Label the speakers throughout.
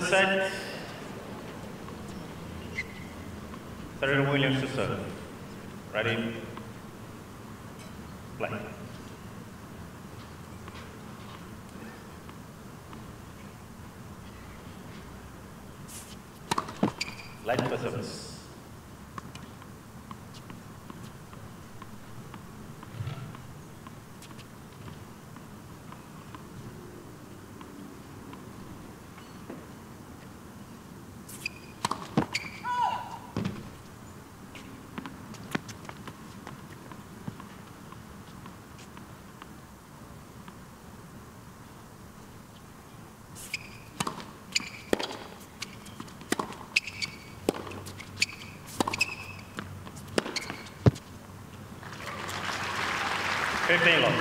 Speaker 1: Set. Serena Williams to serve. Ready? 15 love.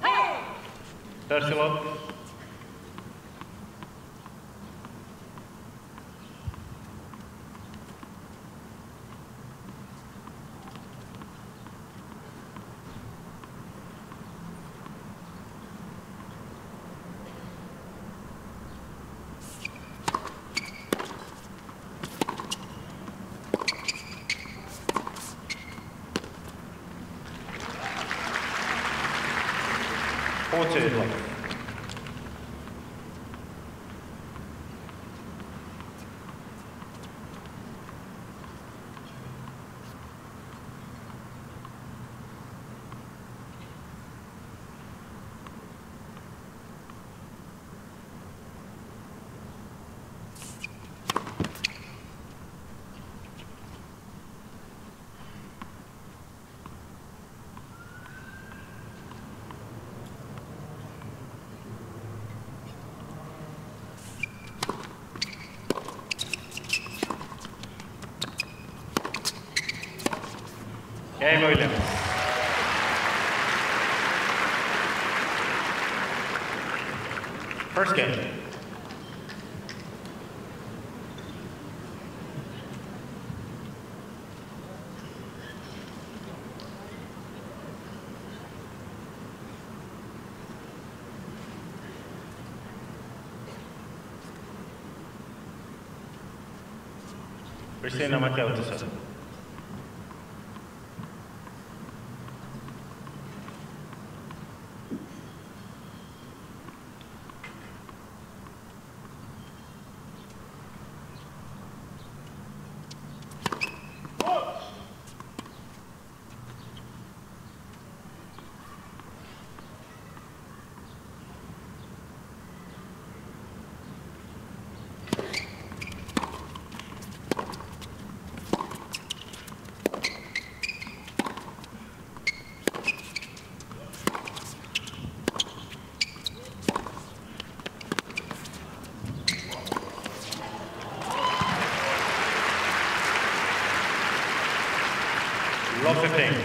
Speaker 1: Hey! Thirty. Forty love. Game Williams. First game. Christina McHale to serve. Love 15.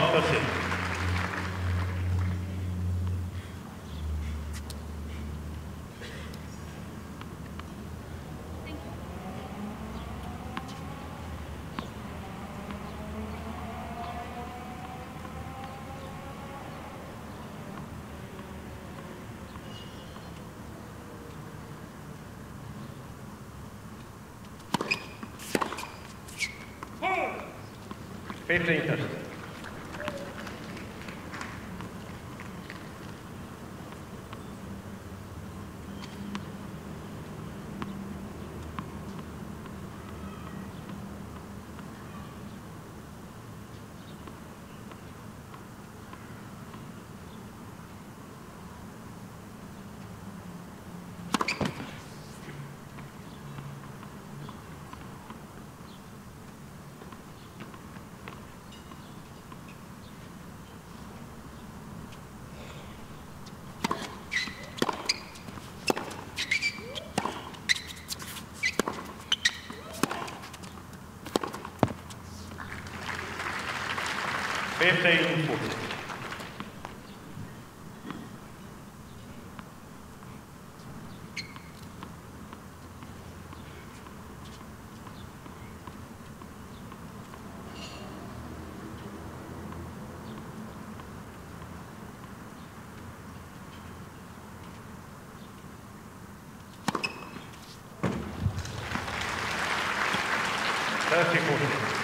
Speaker 1: 13. Fifteen thirty. 15 40. Thirty forty.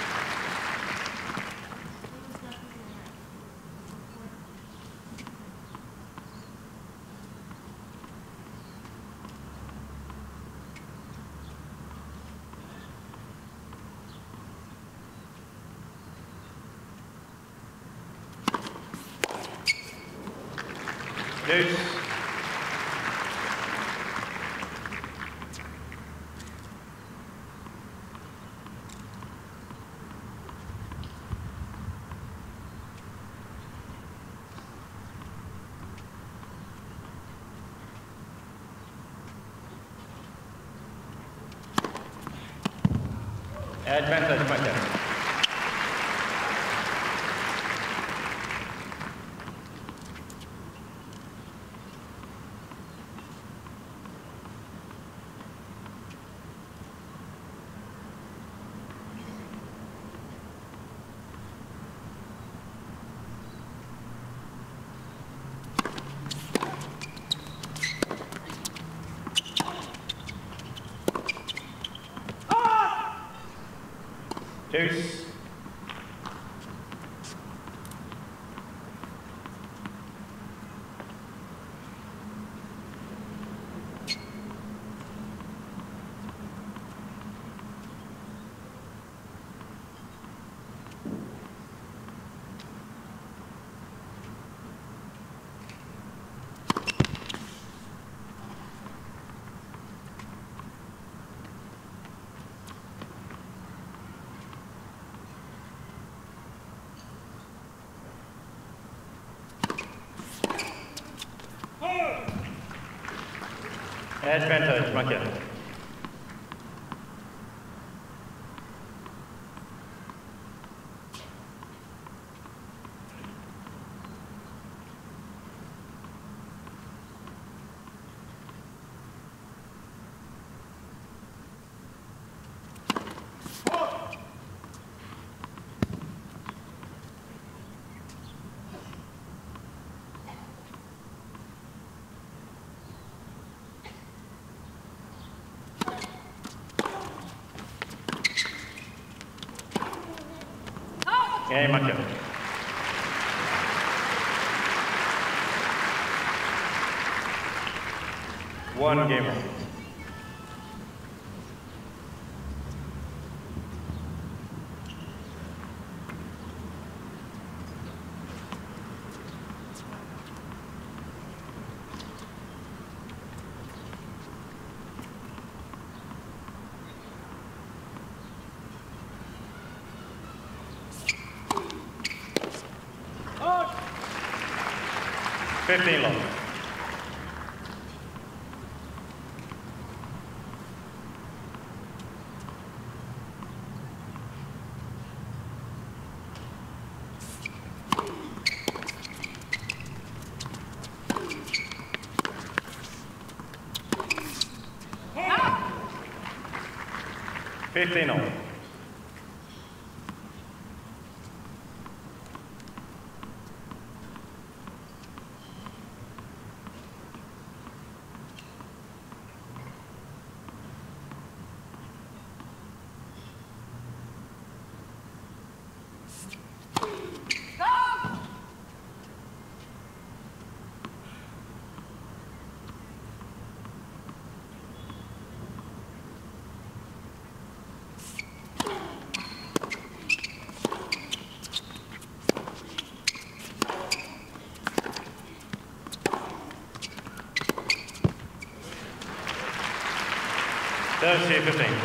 Speaker 1: Deuce. Advantage, McHale. Deuce. Edge Vantage. One gamer. 15 long. Fifteen on. minute 15.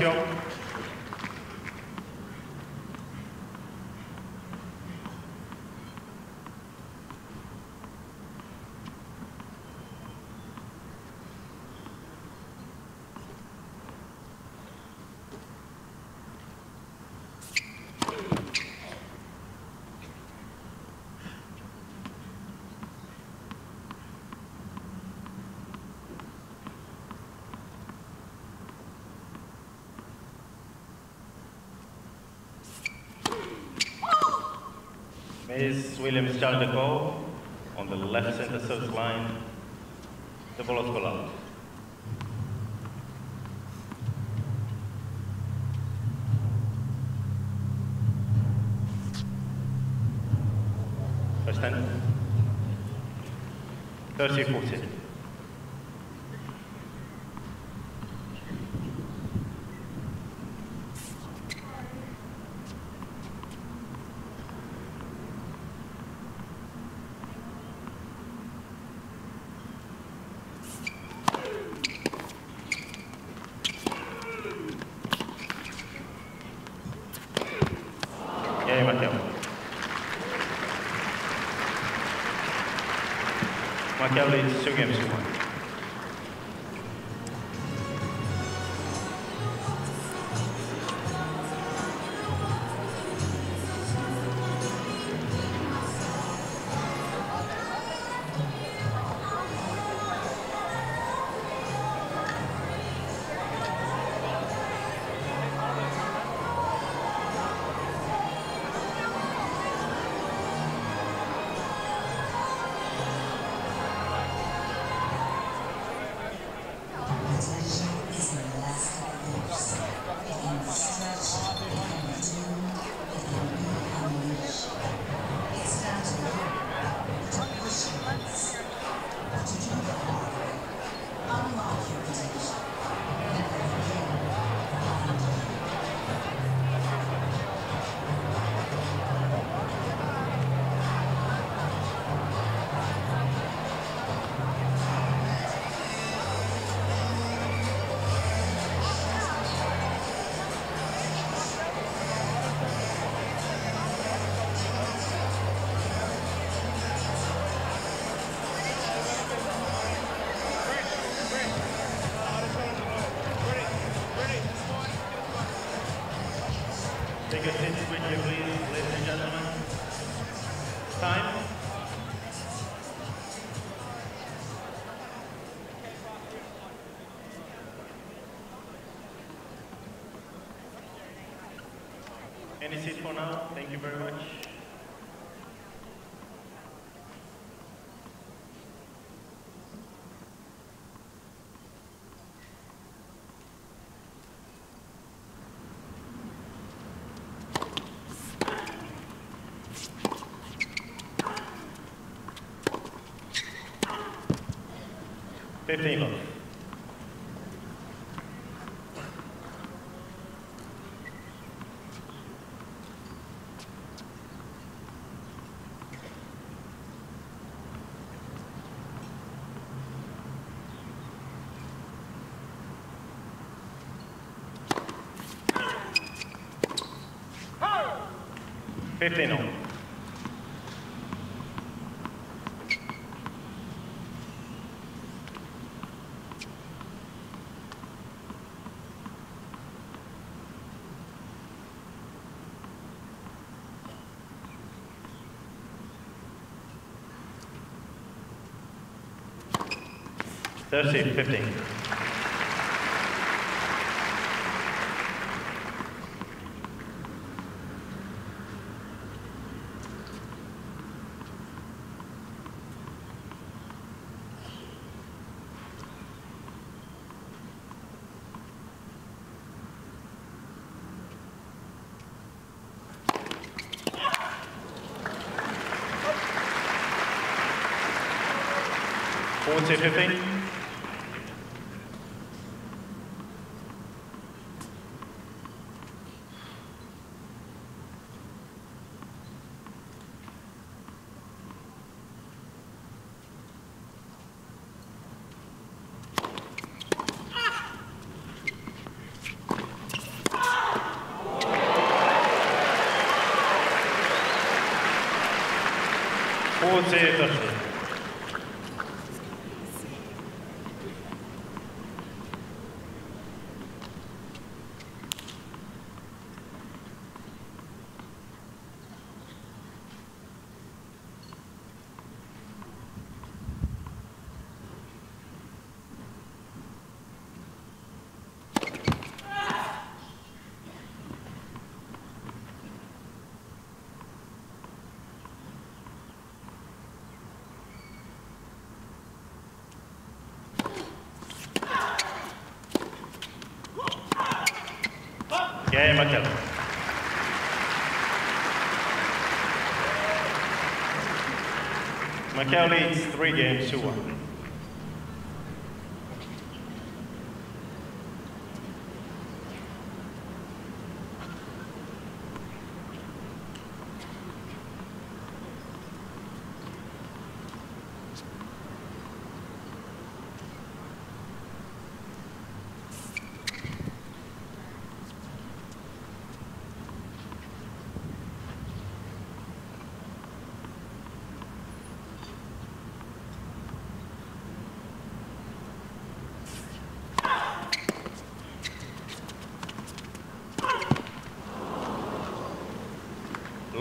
Speaker 1: l'organisation Ms. Williams goal on the left center circle line. The ball is pull out. First ten. 30 40. Yeah, McHale. McHale leads two games Thank you very much. Fifteen love. Fifteen all. Thirty, fifteen. Forty, fifteen. 40 McHale leads three games to one.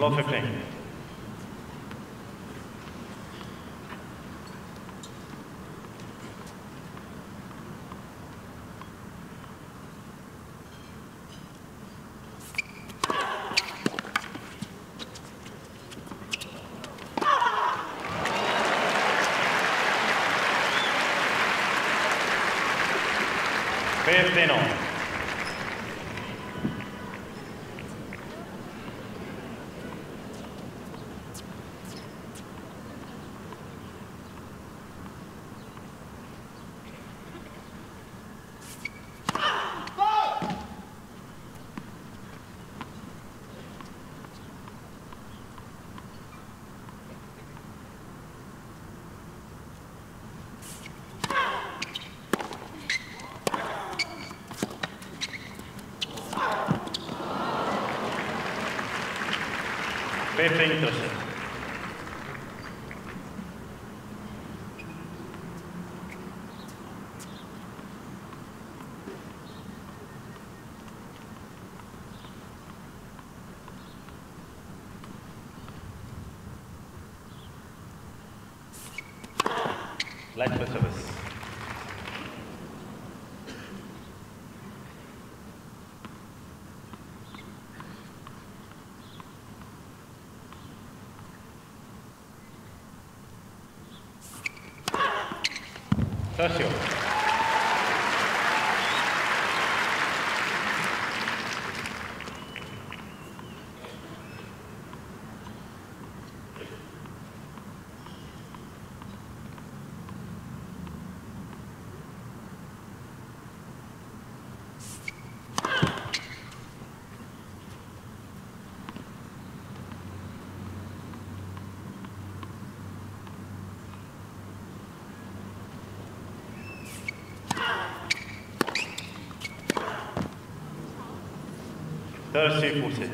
Speaker 1: Lot 15. Fifteen on. Fifteen Thursday. Light for service.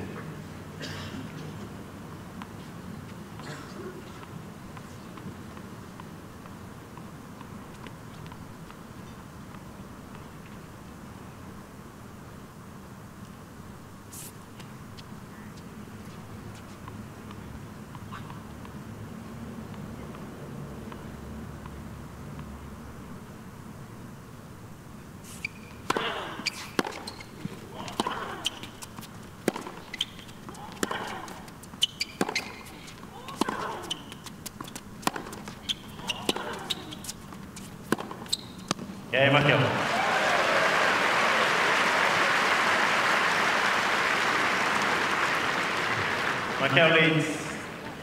Speaker 1: Leads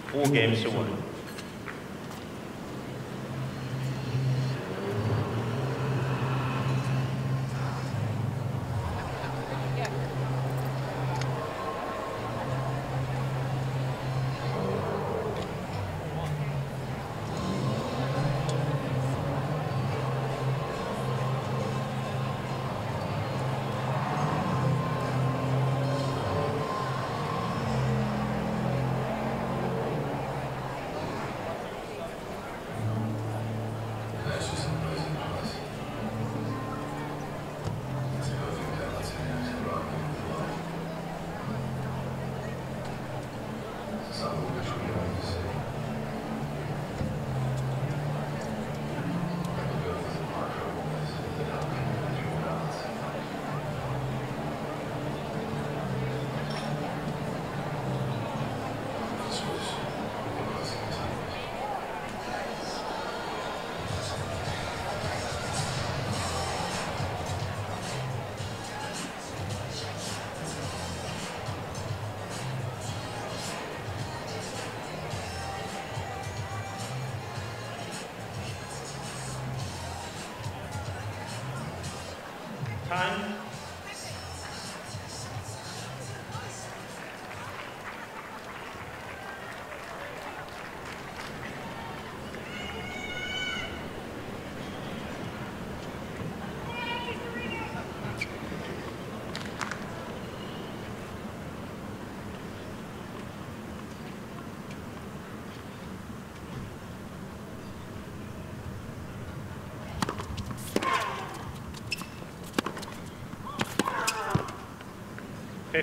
Speaker 1: four games to one.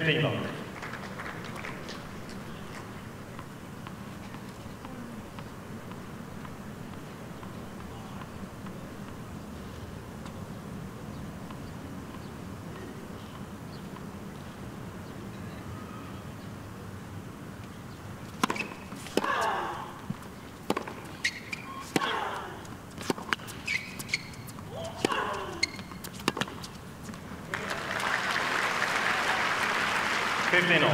Speaker 1: 15 long. All.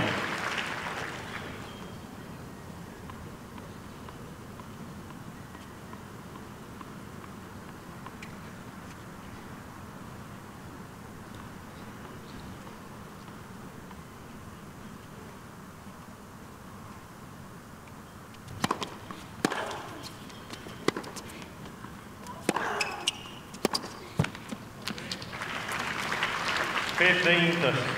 Speaker 1: Fifteen thirty.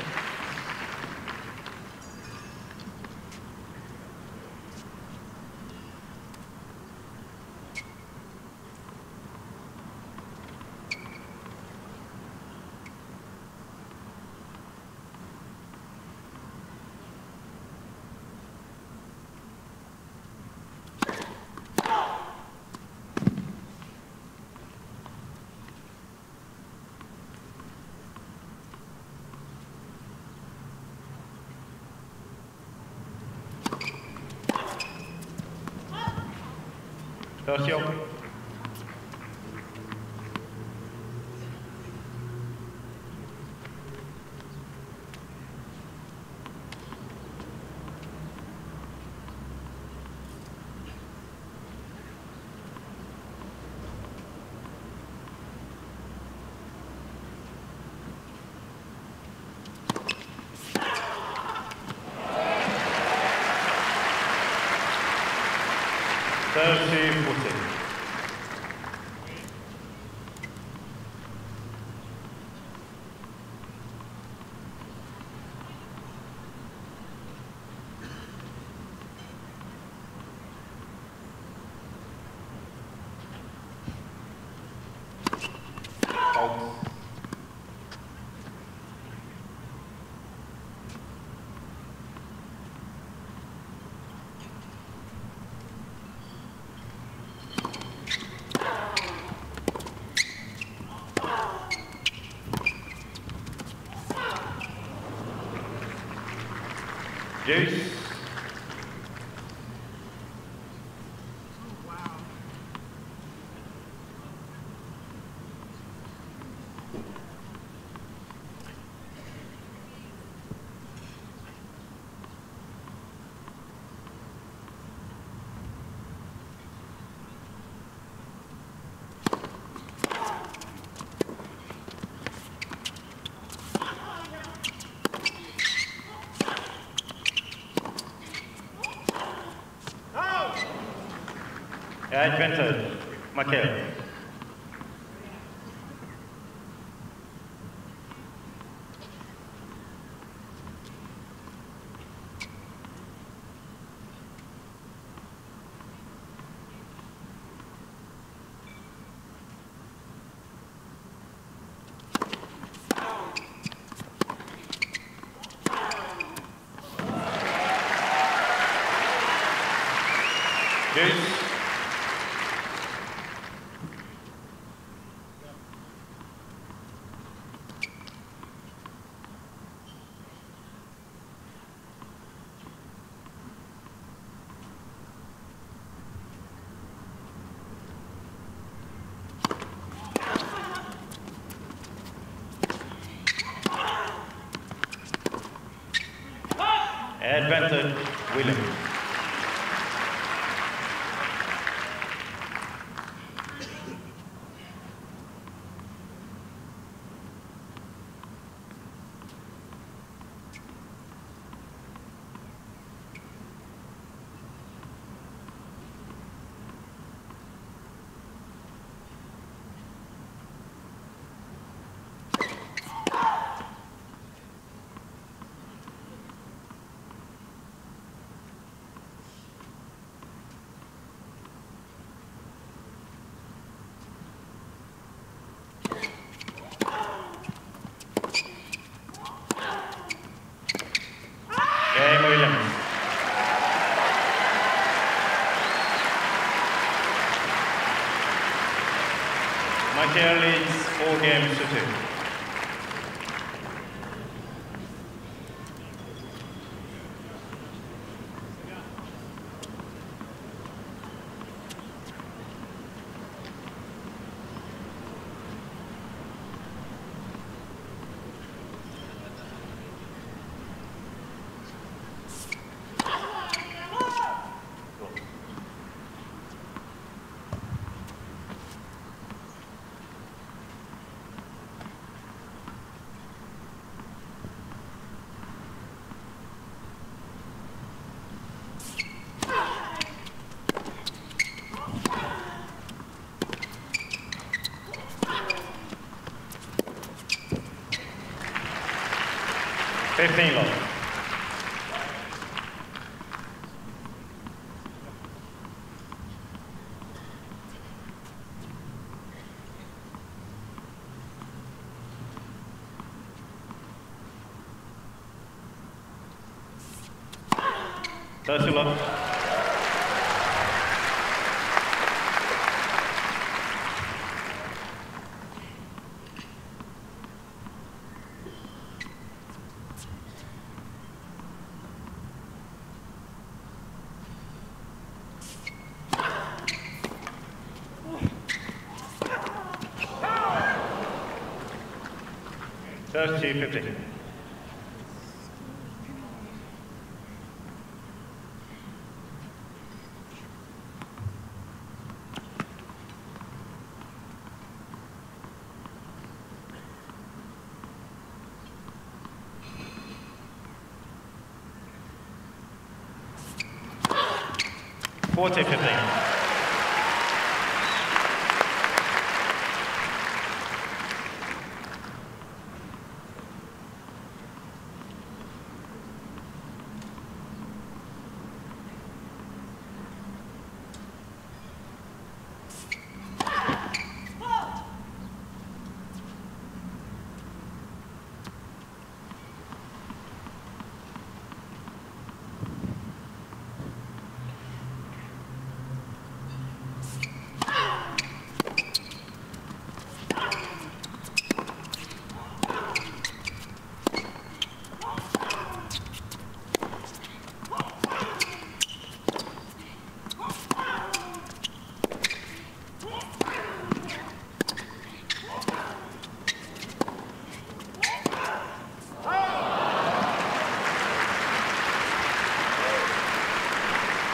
Speaker 1: Tercio. Thirty footing. Out. Deuce. Adventure. McHale. Deuce. Advantage, William. Frontier leads four games to two. Fifteen love. Thirty fifty. Forty fifteen.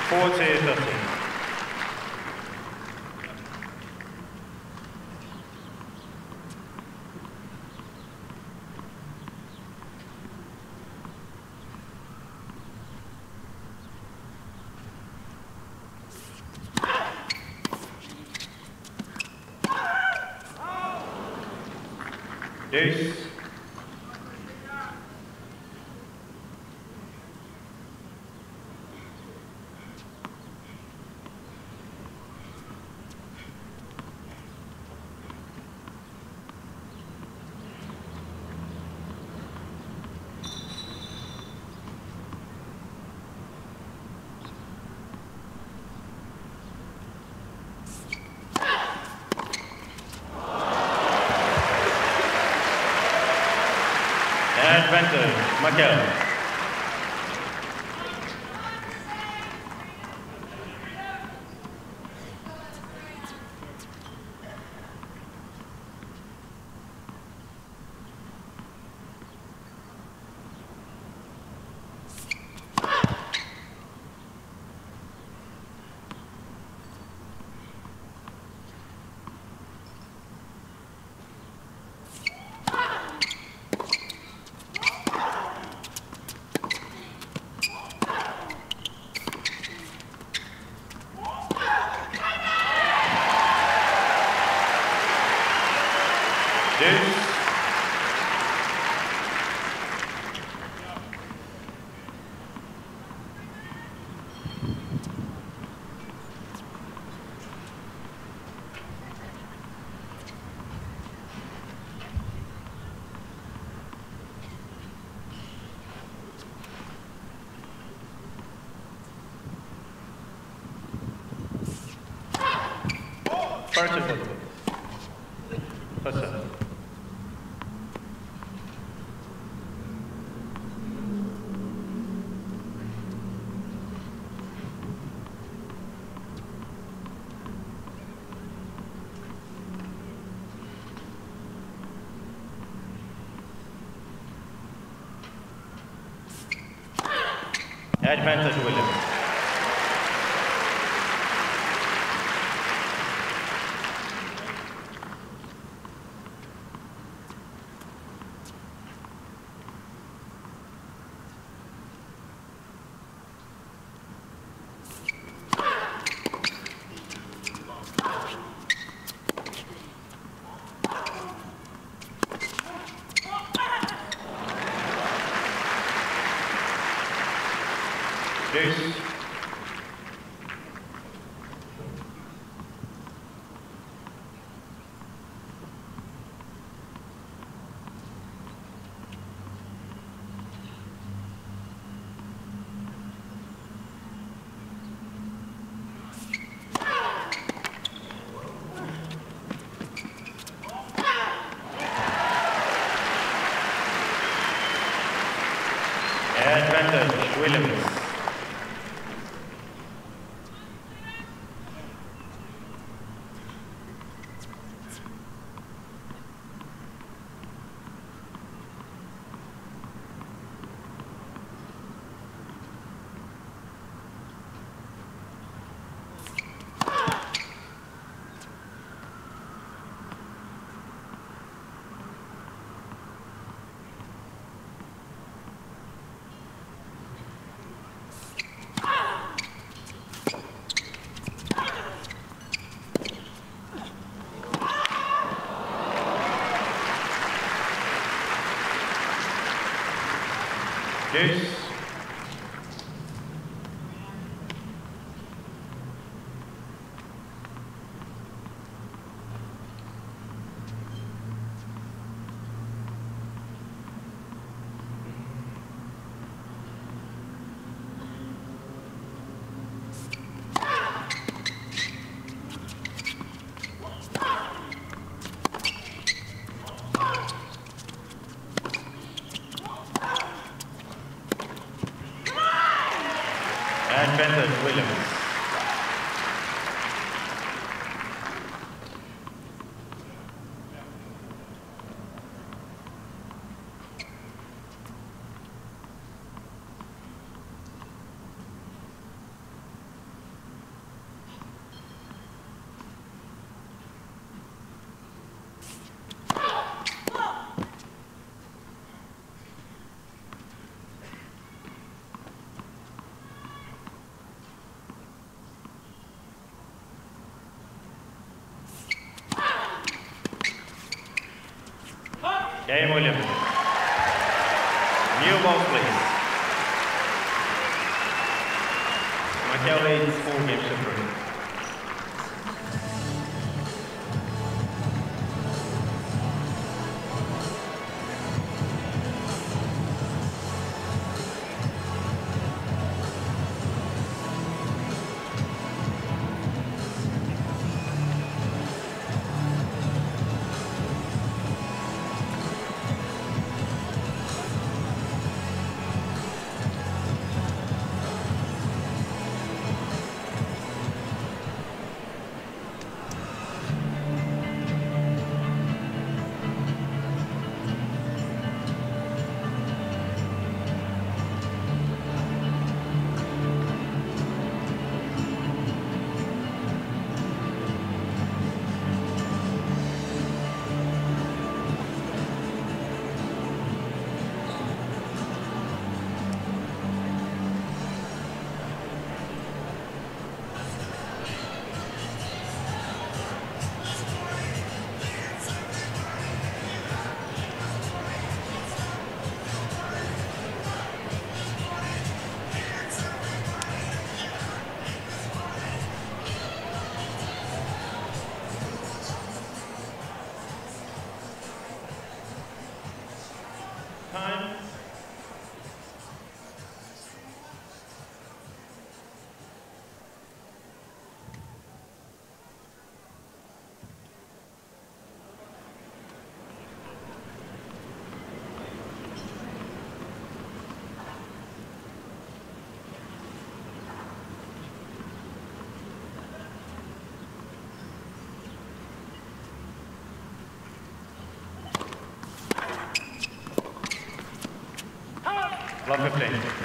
Speaker 1: 14.30. Advantage, McHale. Deuce. First is First serve. Advantage Williams. Deuce. Advantage Яемулин. Нью Баусли. Lot 15. Fifteen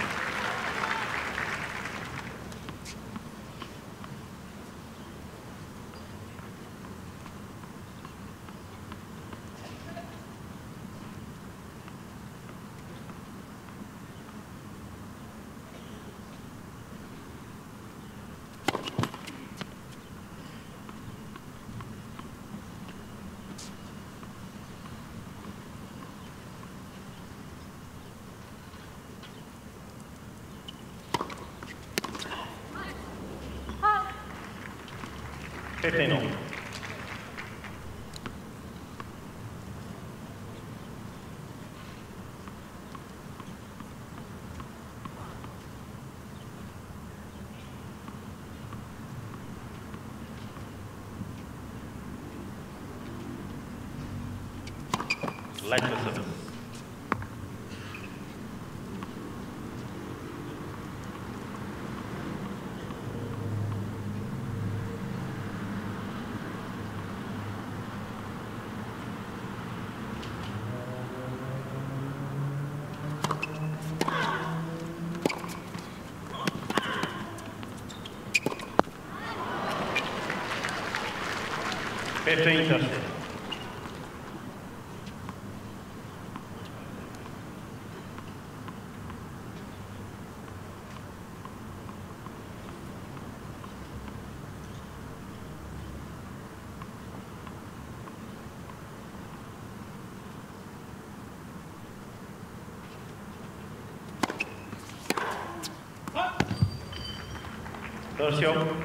Speaker 1: Perfeito. refeitas. Tercio. Tá,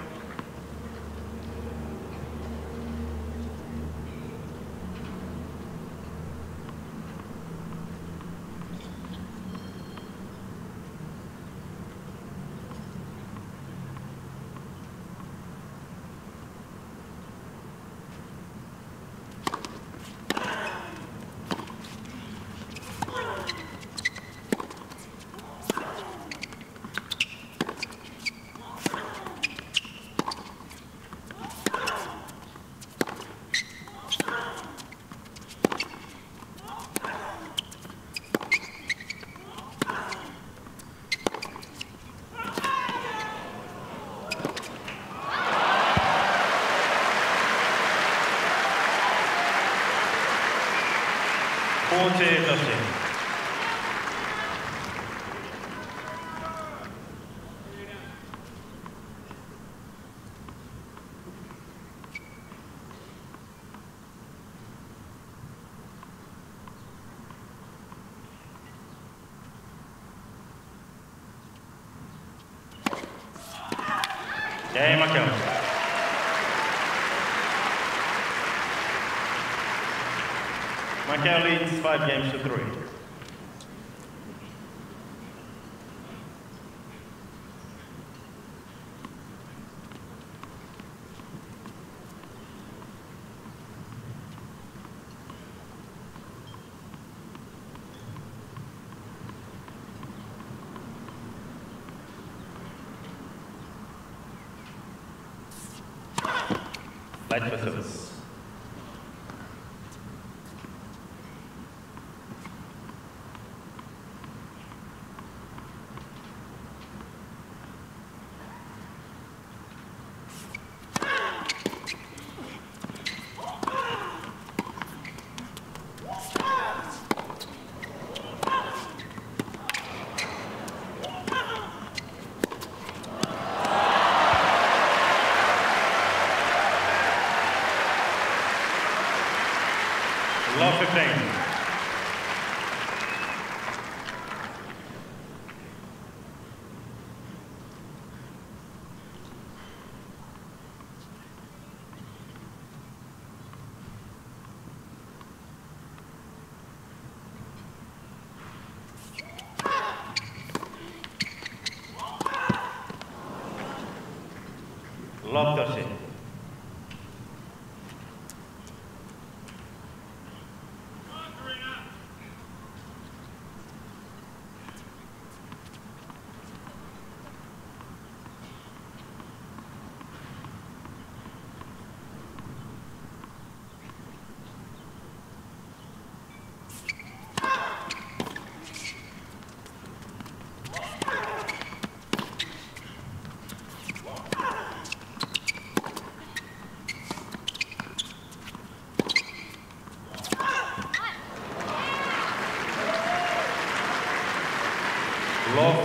Speaker 1: E aí, Michael Maquião Leeds, 5 games de 3. Zeitwürfe 15.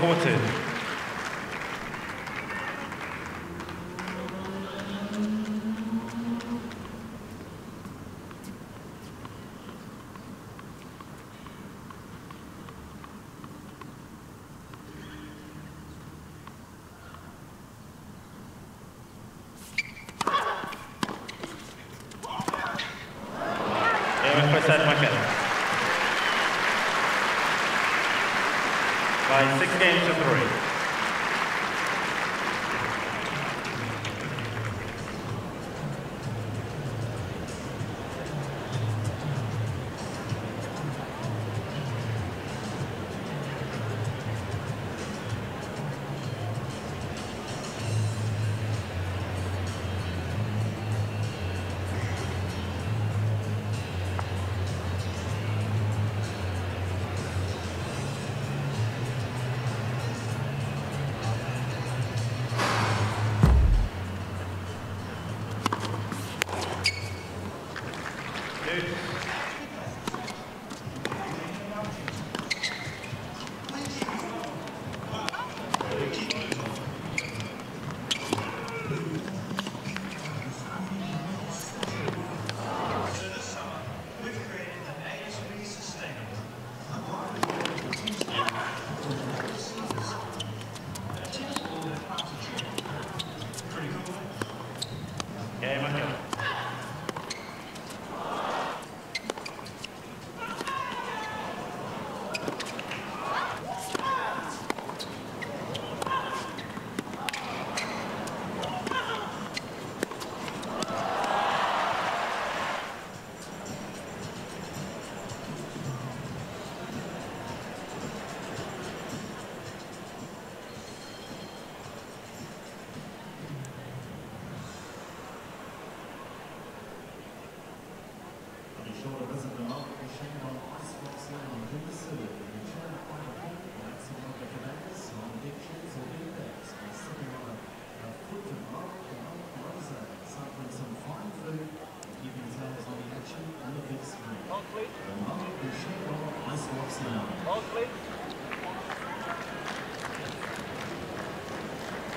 Speaker 1: Law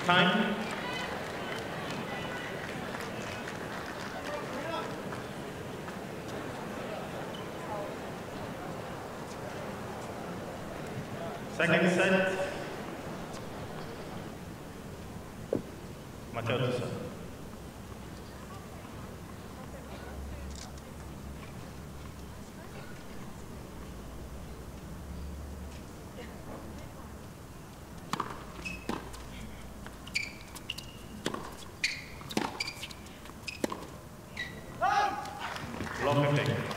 Speaker 1: Time. Second set Tussa. Law 15.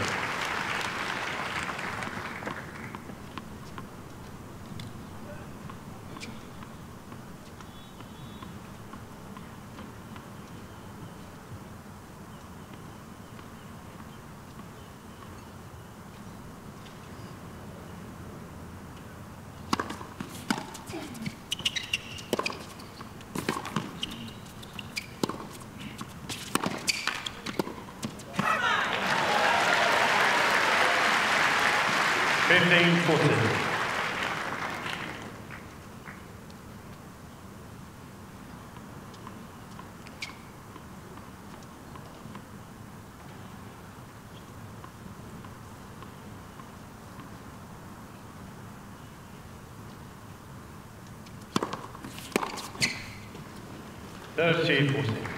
Speaker 1: Fifteen forty. 30 40.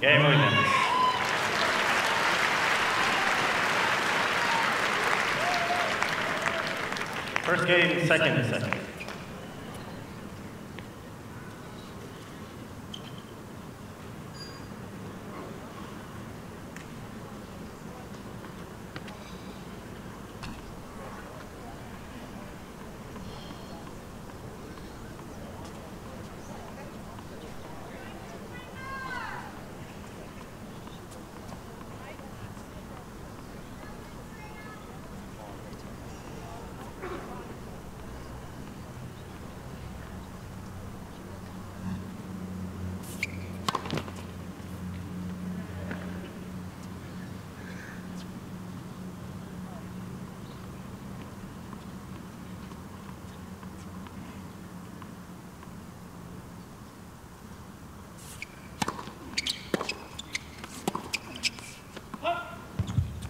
Speaker 1: Game Williams. First game, second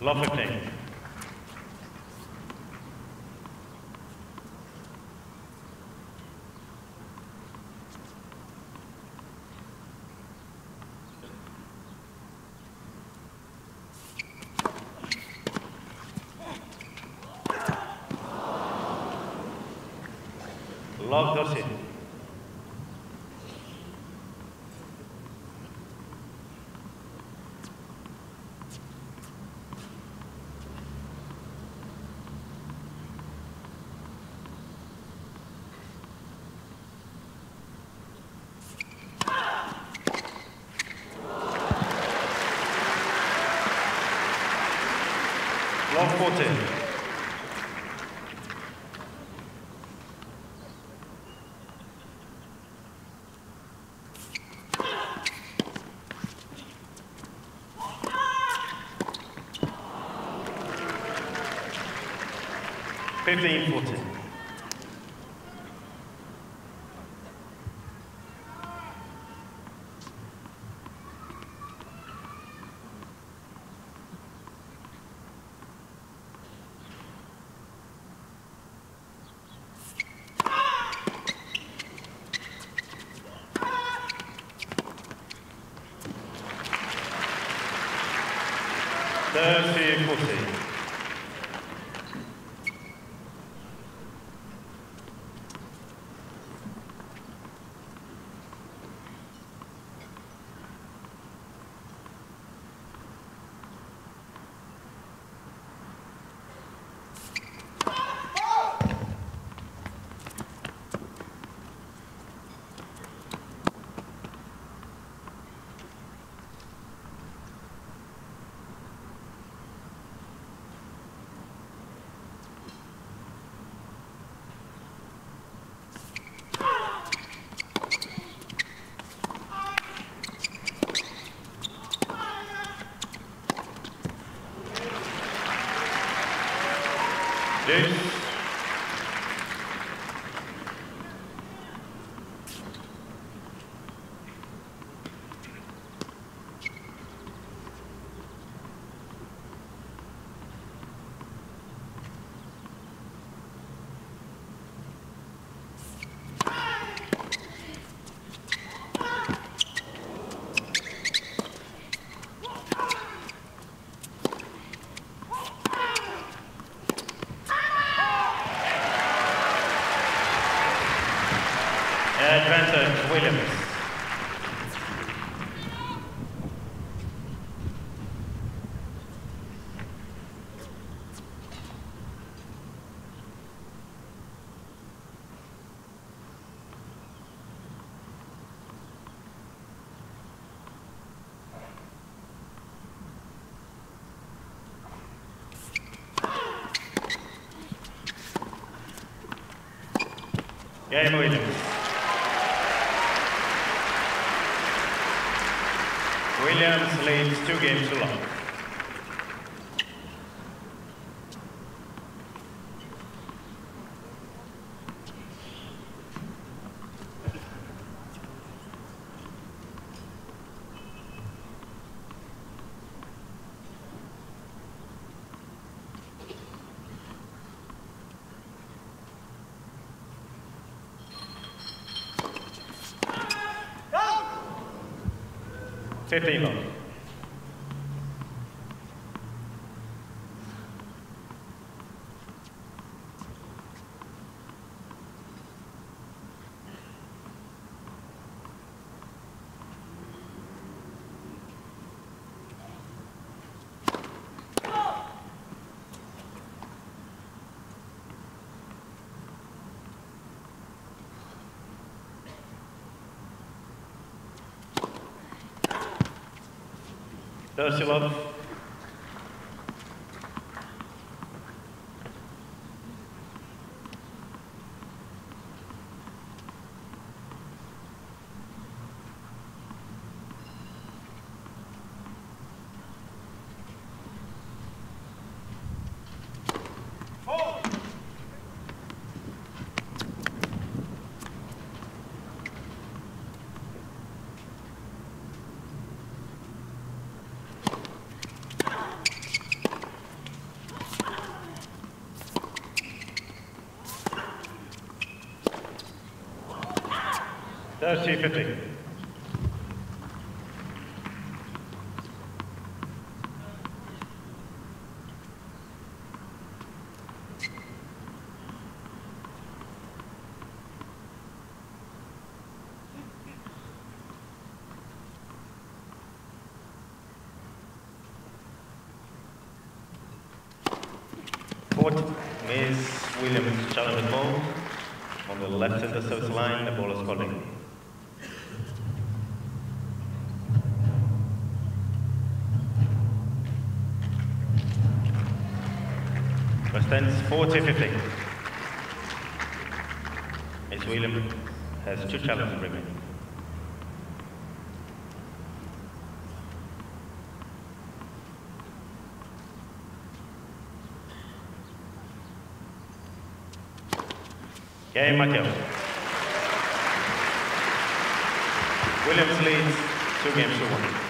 Speaker 1: Love 15. Love 12. 14. Fifteen two games to love. Fifteen love. Thirty love. Jersey Miss Williams, challenge ball. On the left center service line, the ball is calling. 40-50. Miss Whelan has two challenges remaining. Game Mateo. Williams leads two games to one.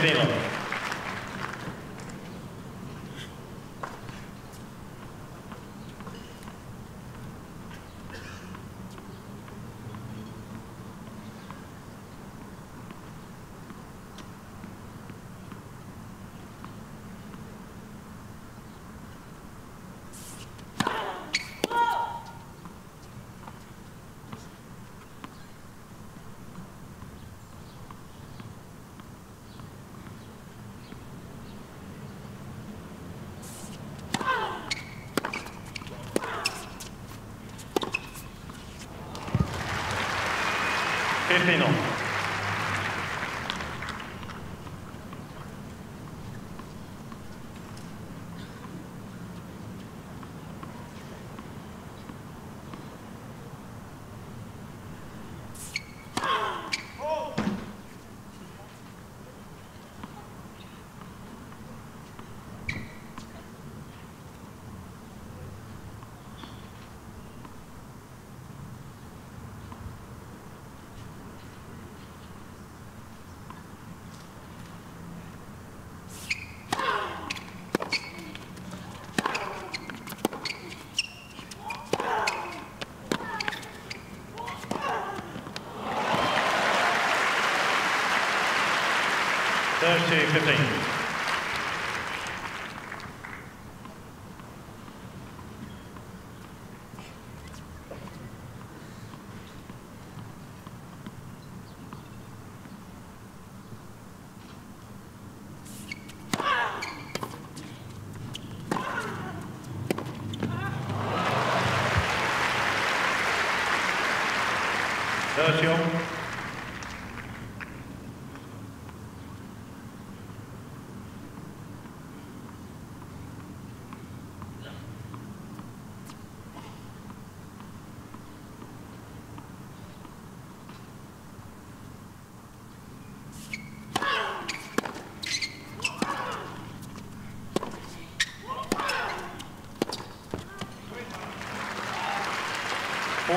Speaker 1: Fifteen gênant. 22-15.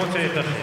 Speaker 1: Forty thirty. Ace.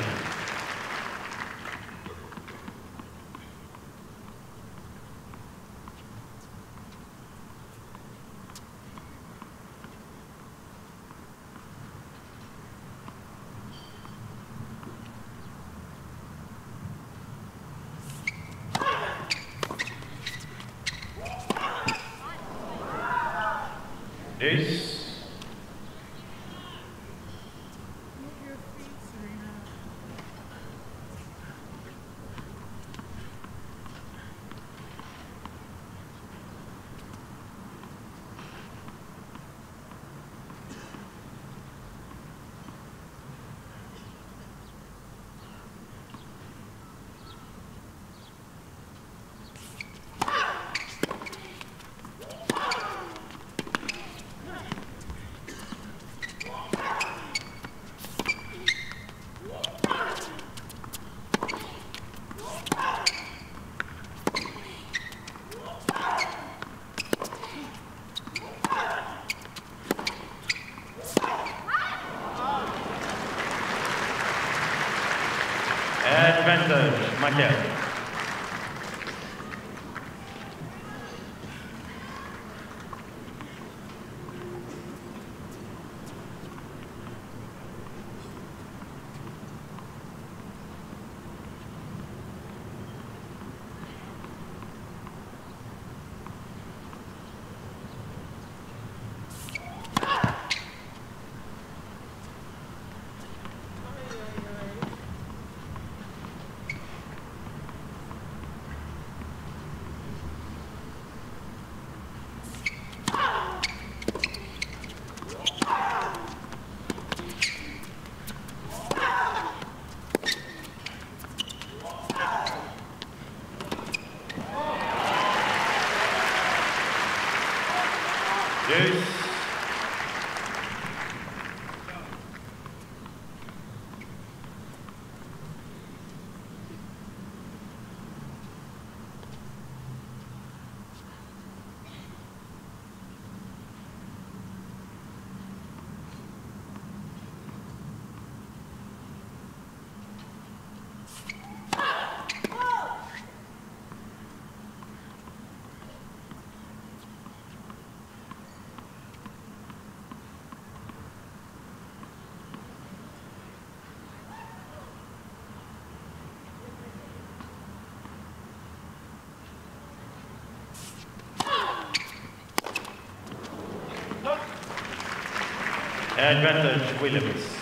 Speaker 1: Advantage, Williams.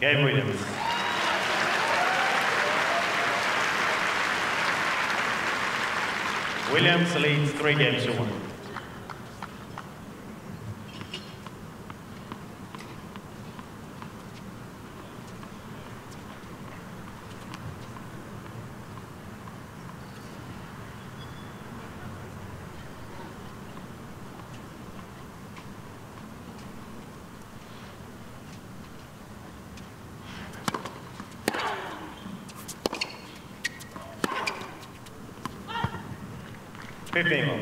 Speaker 1: Gabe Williams. Williams leads three games 15.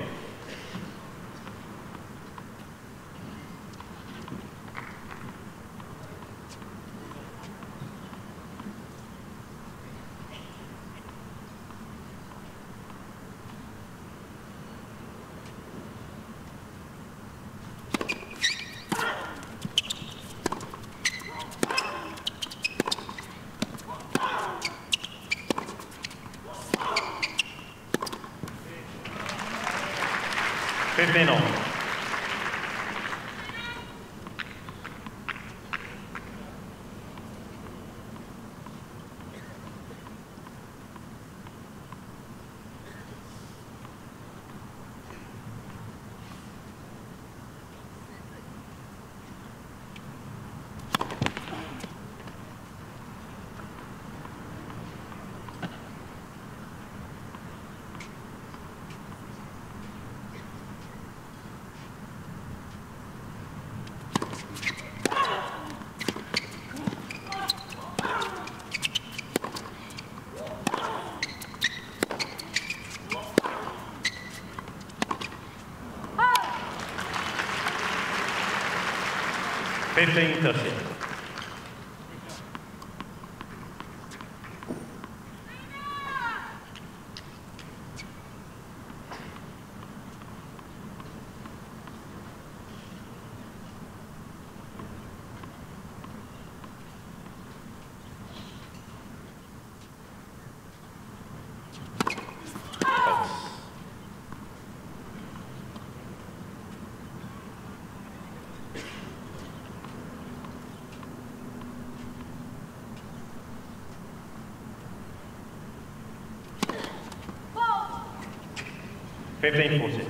Speaker 1: menos. Fifteen love. Fifteen forty.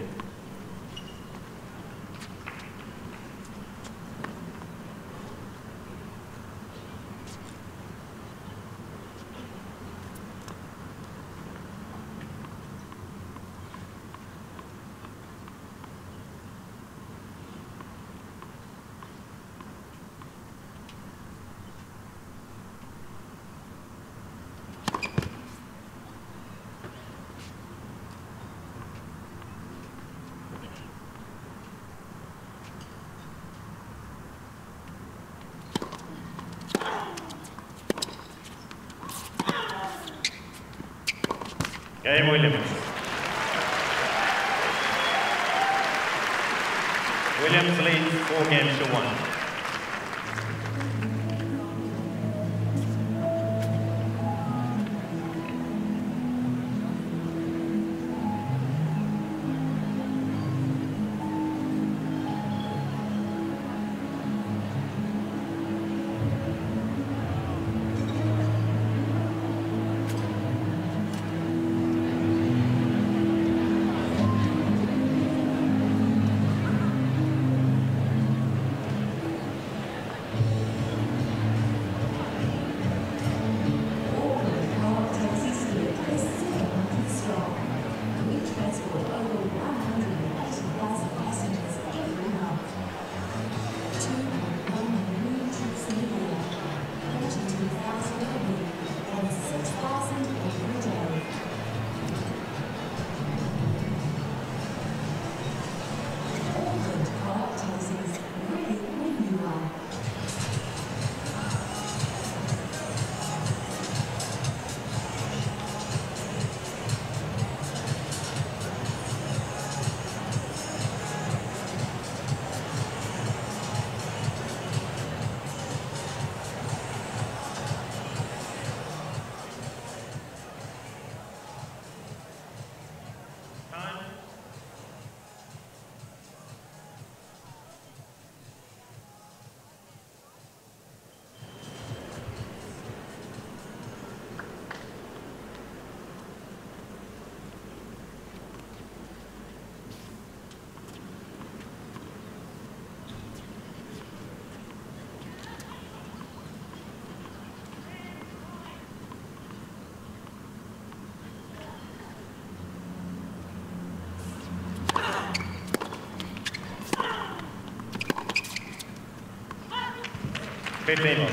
Speaker 1: Game Williams. Williams leads four games to one. 15 on.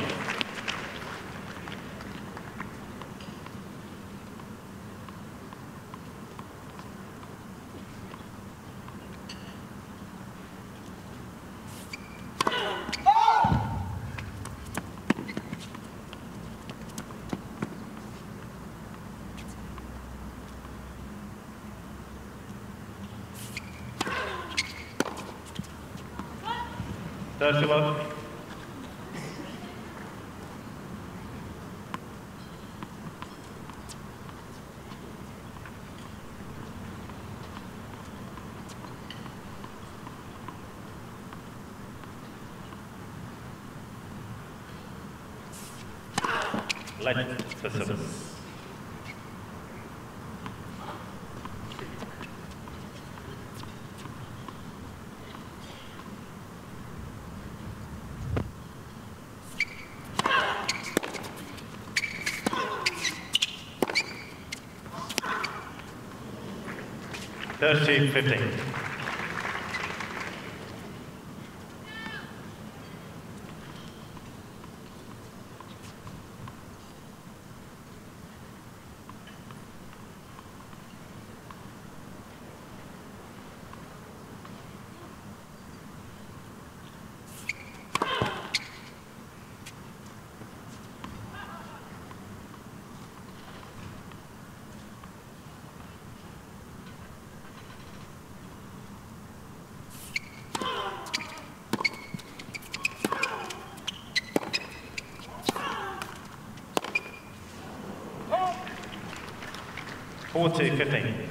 Speaker 1: Thirty one. Light service. Thirty fifteen. Forty fifteen.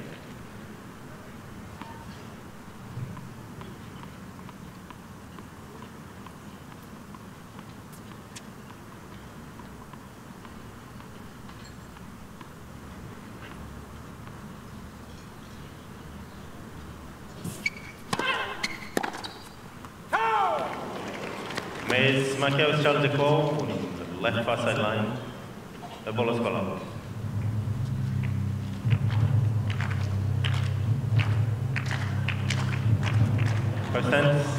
Speaker 1: Ms. McHale Charles de the left far sideline. The ball is called First.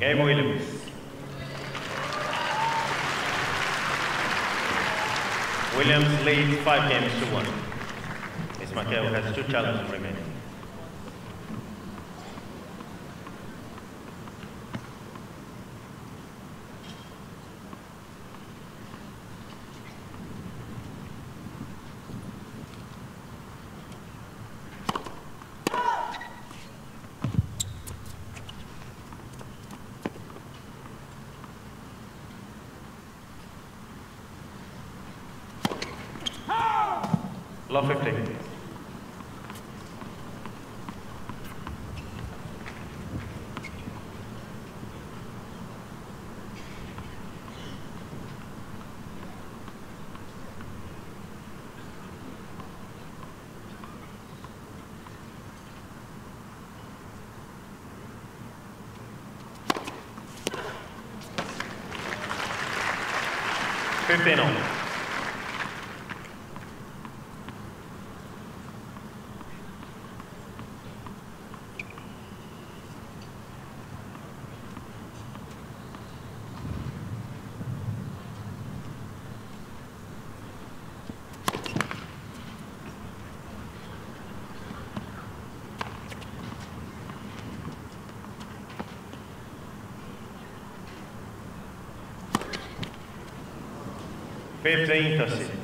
Speaker 1: Gabe Williams. Williams leads five games to one. McHale has two challenges remaining. Law 15. Fifteen on.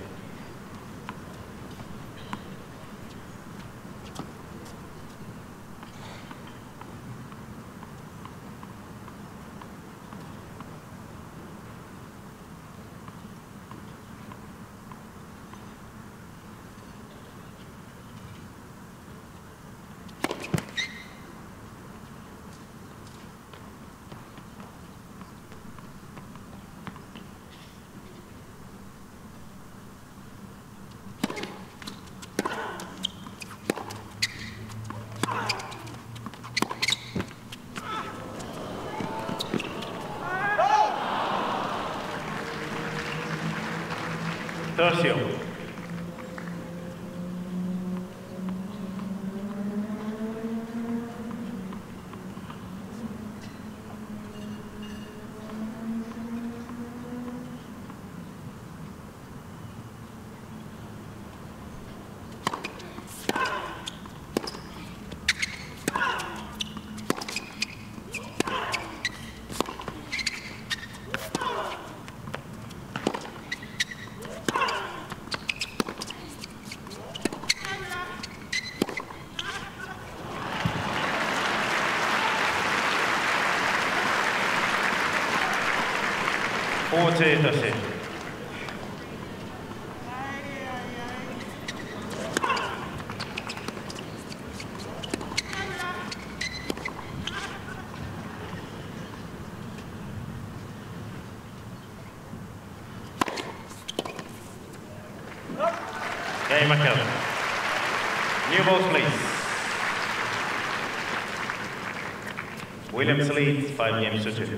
Speaker 1: Fifteen to six. Tercio. 40 30. Game please. Williams leads five games to two.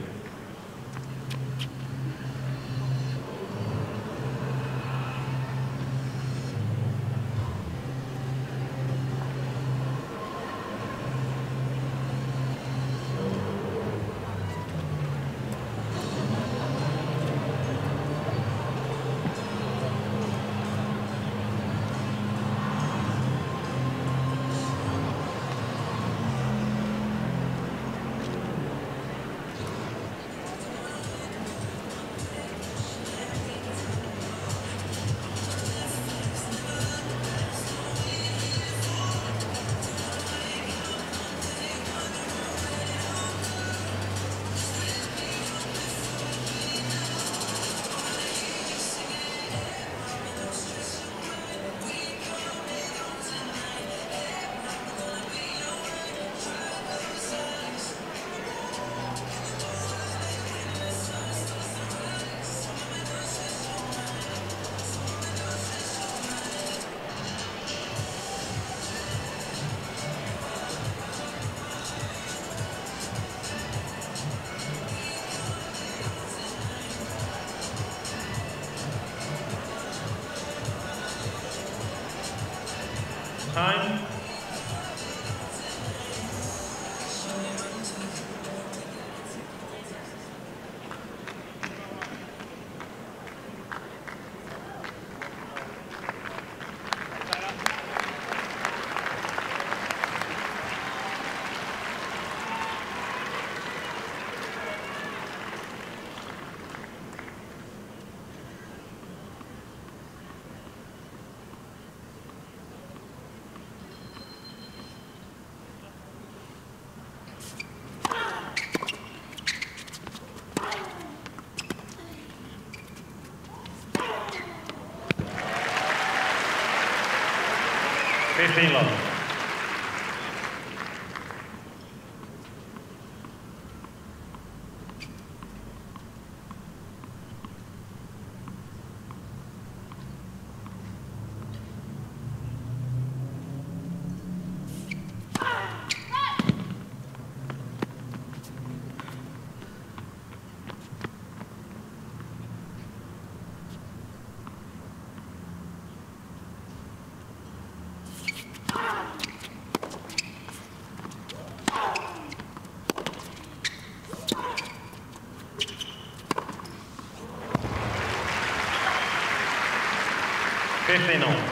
Speaker 1: Fifteen love.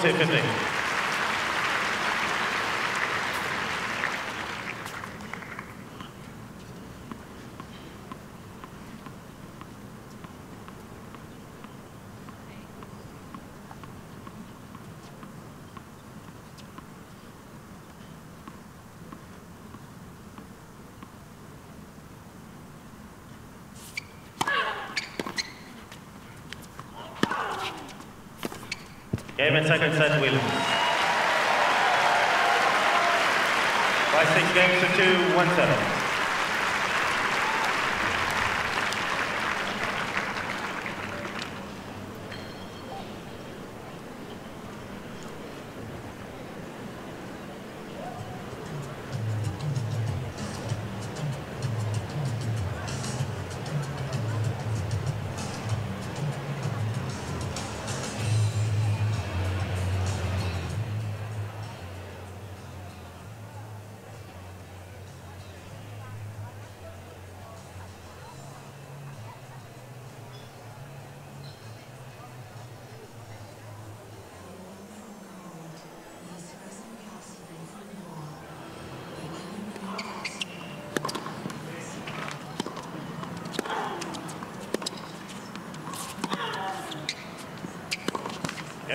Speaker 1: 40-15. Second set win. By six games to two, one seven.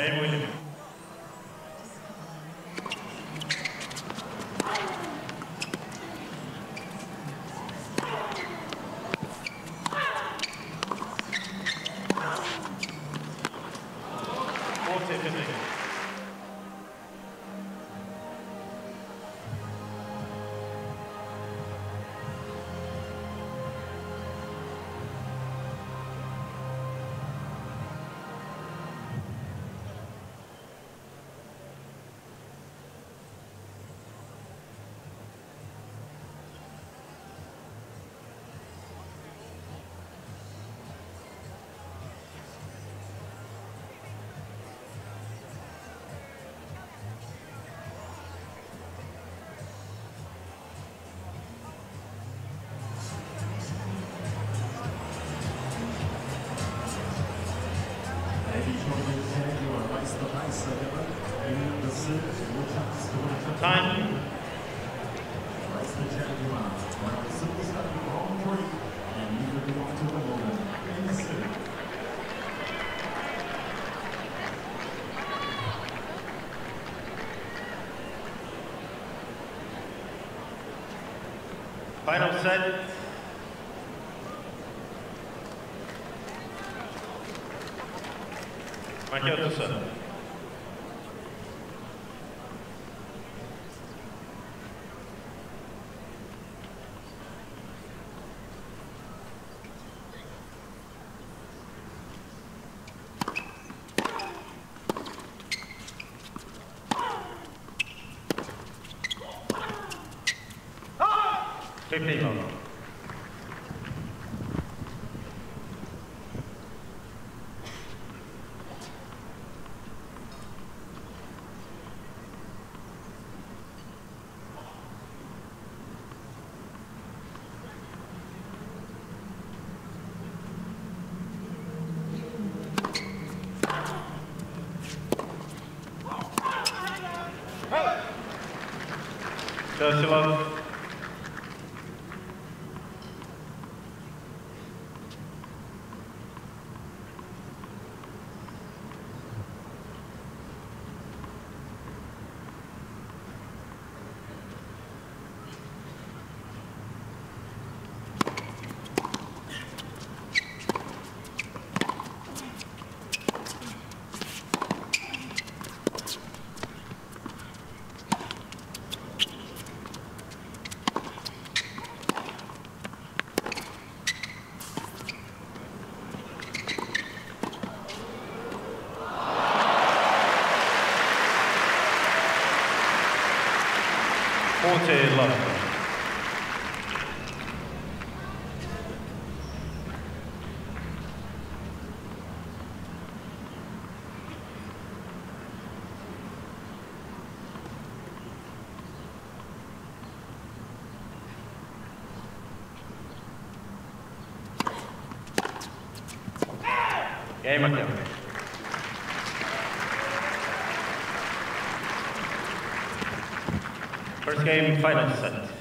Speaker 1: Game Final set. McHale Tussa. Fifteen love. Thirty love. Forty love. Game again. First game, final set.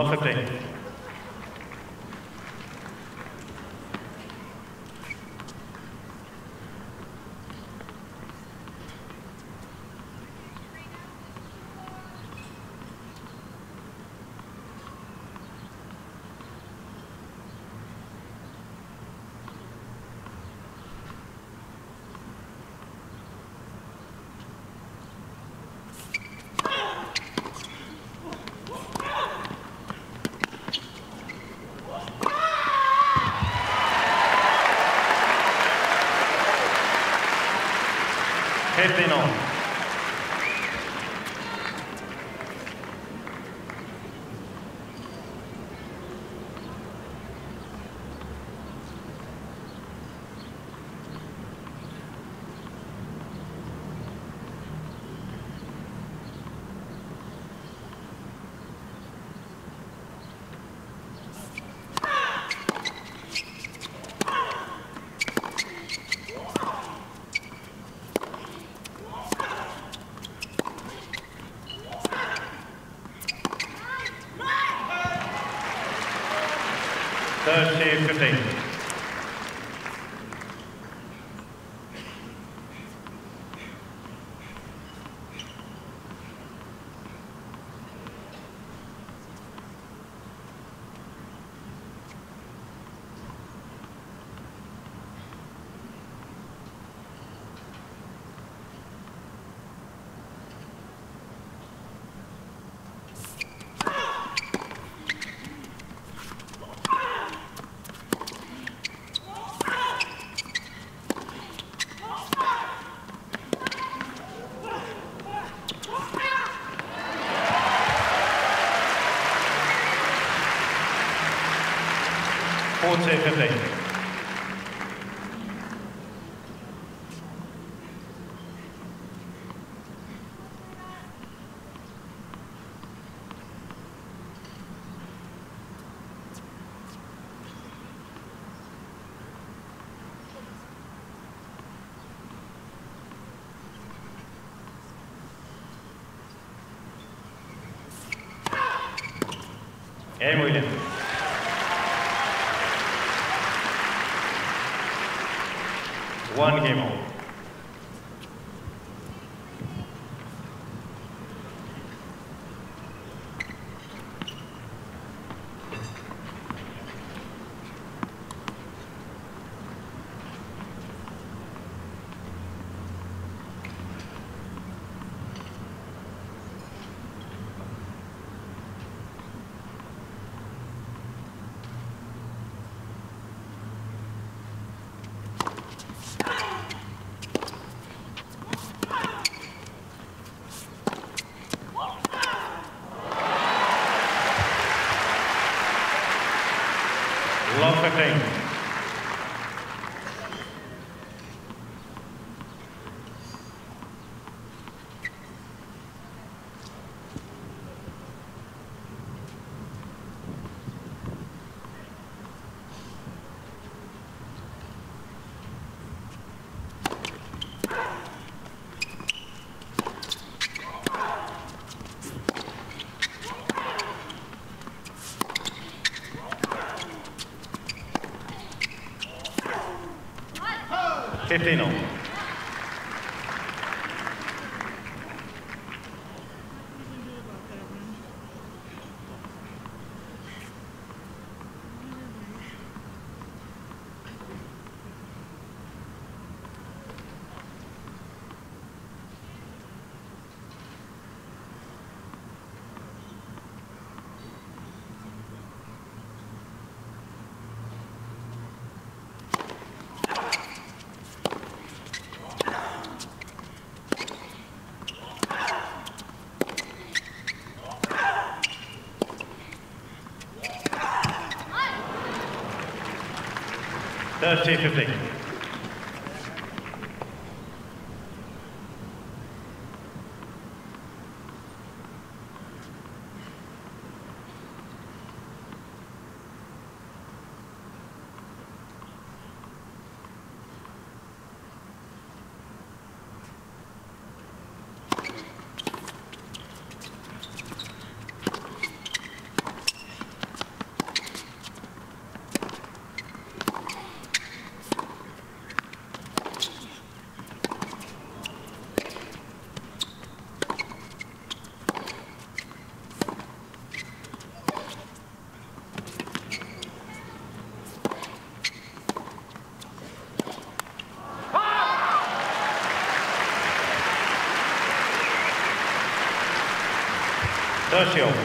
Speaker 1: Low 15. Fifteen 15. Fifteen. Forty fifteen. One game on. Este no. 30 250. Churchill.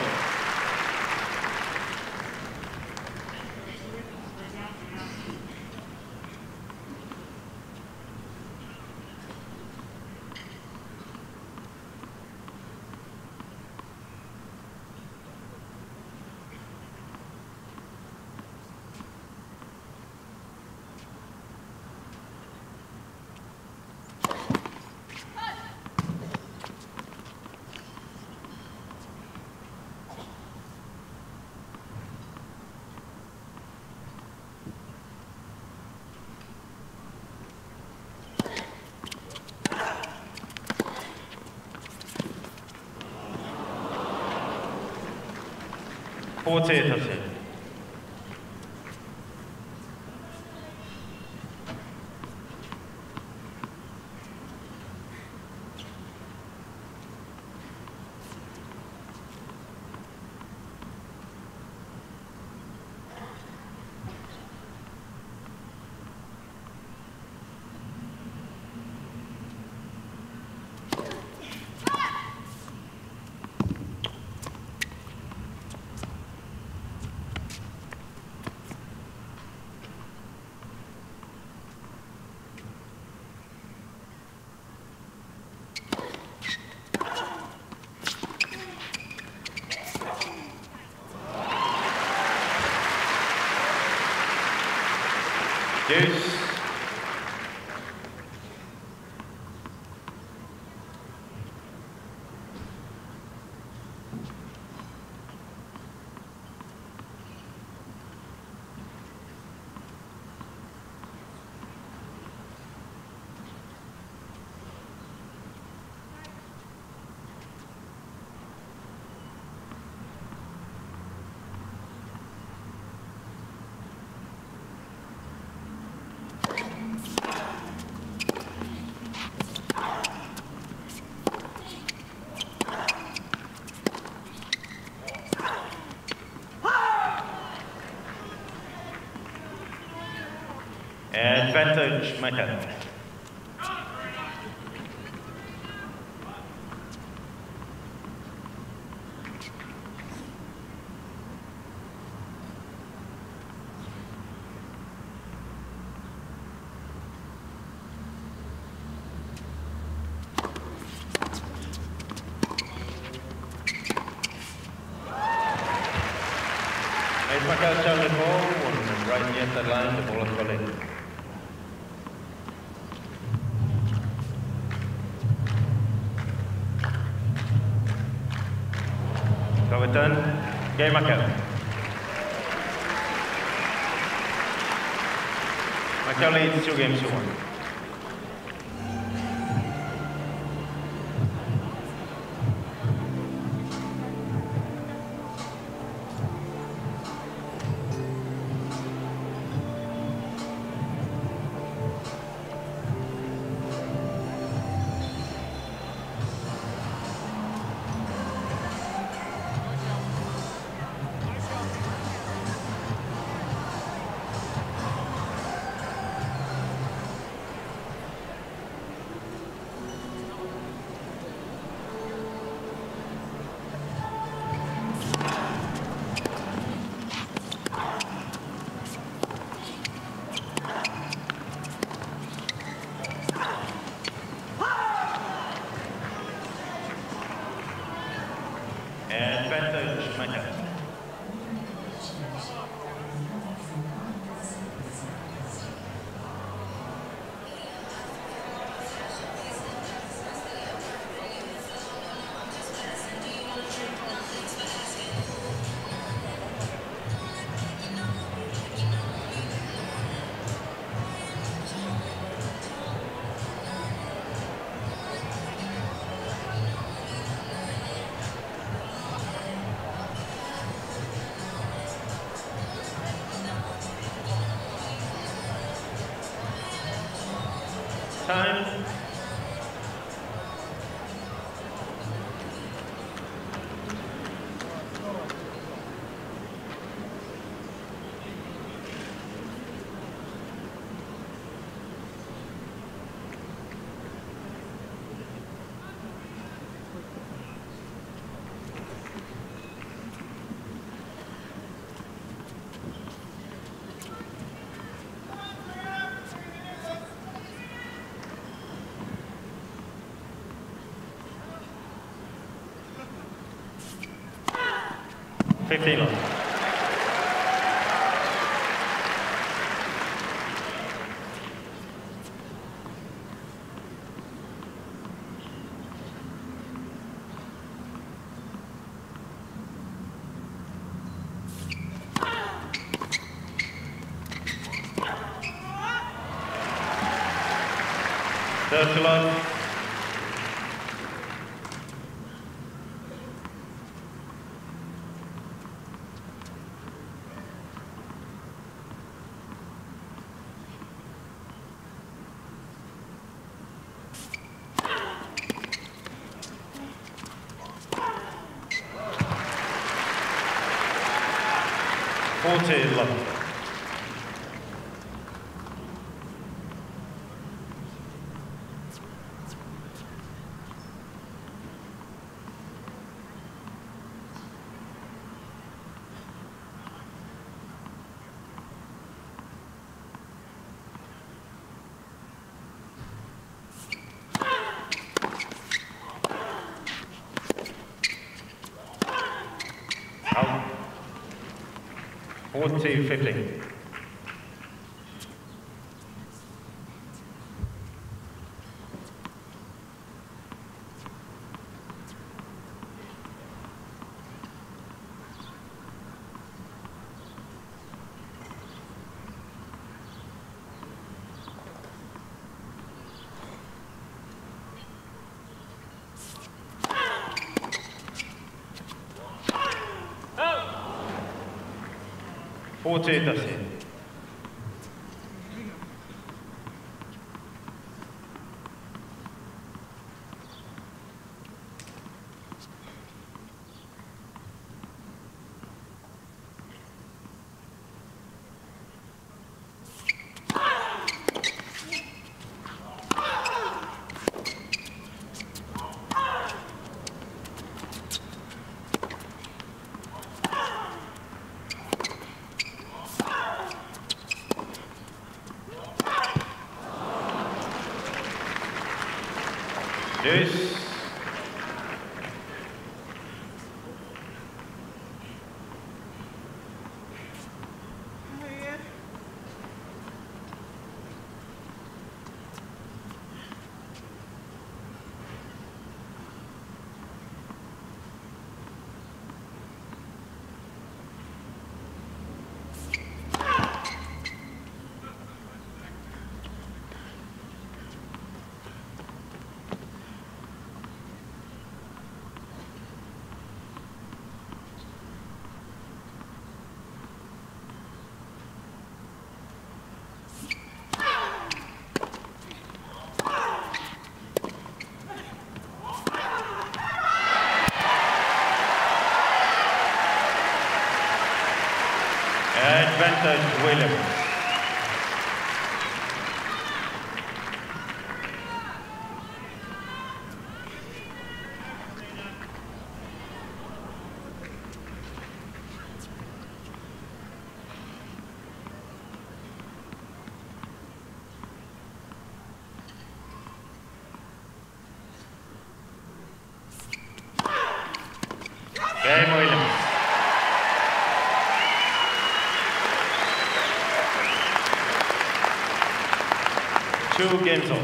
Speaker 1: Forte Tercio. Deuce. Advantage, ball, right near the line, Gaye Makel Makel is two games to one. 15 love. Thirty love. 250. Pūcītas. Forty Advantage Williams. Game Williams. Two games on.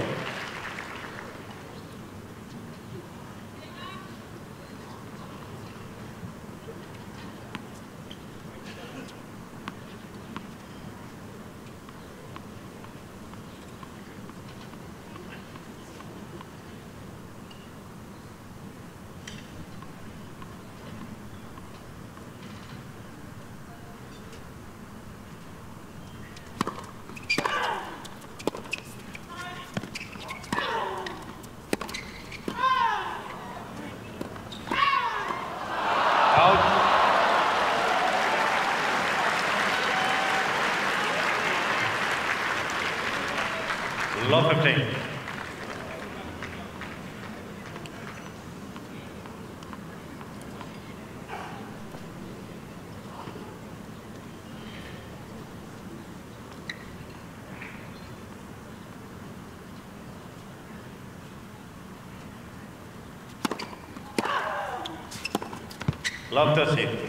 Speaker 1: Out. Love 15. Love 30.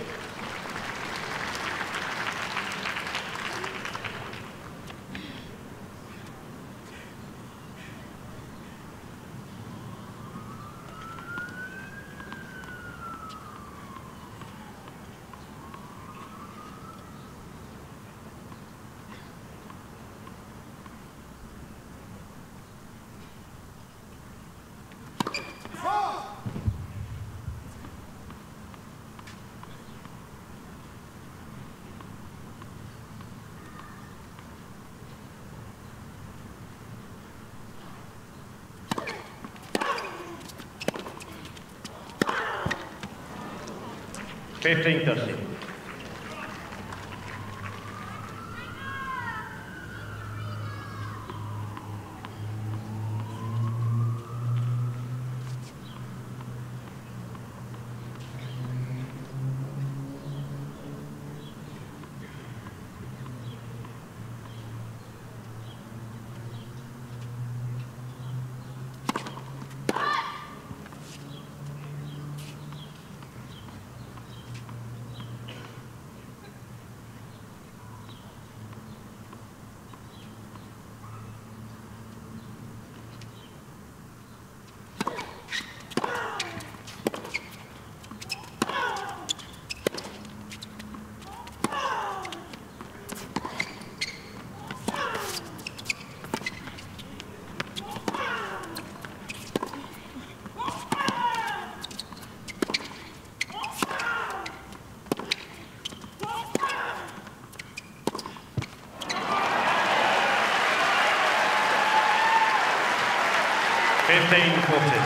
Speaker 1: 15 30. Fifteen forty.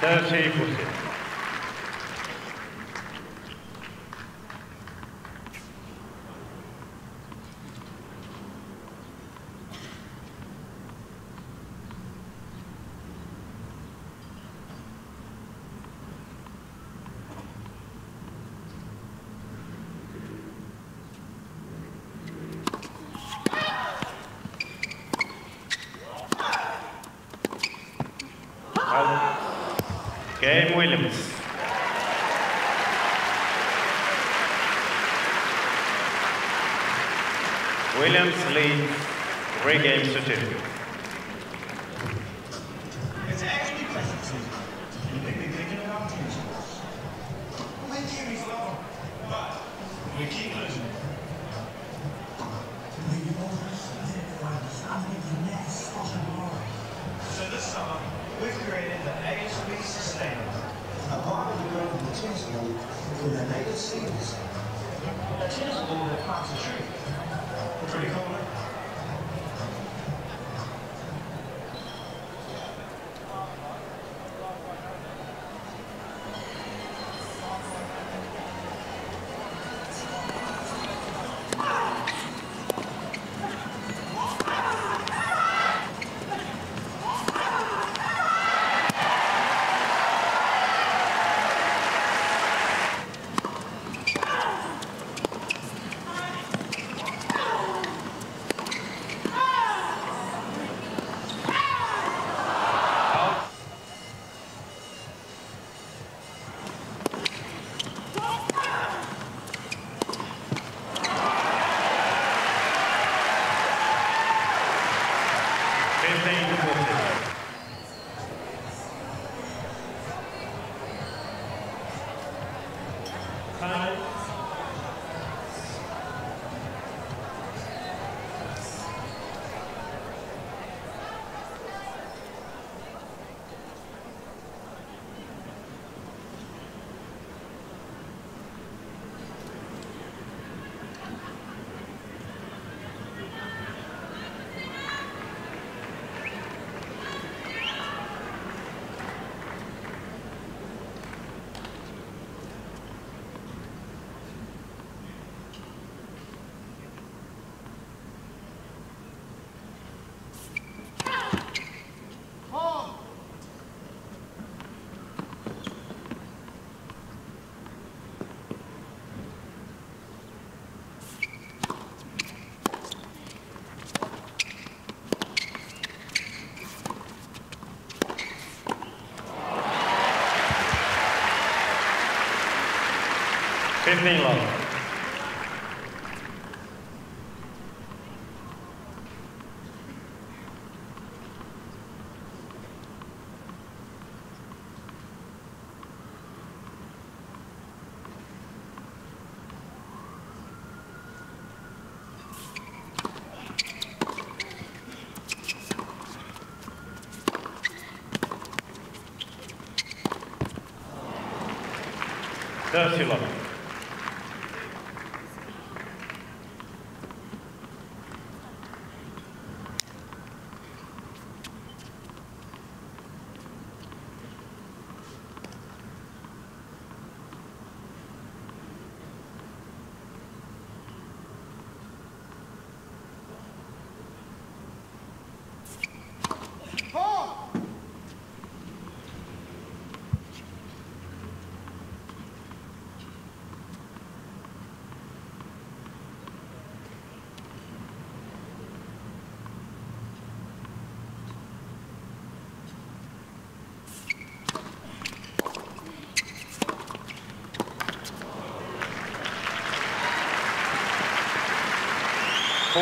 Speaker 1: Thirty forty. Чернилов. Дасилов.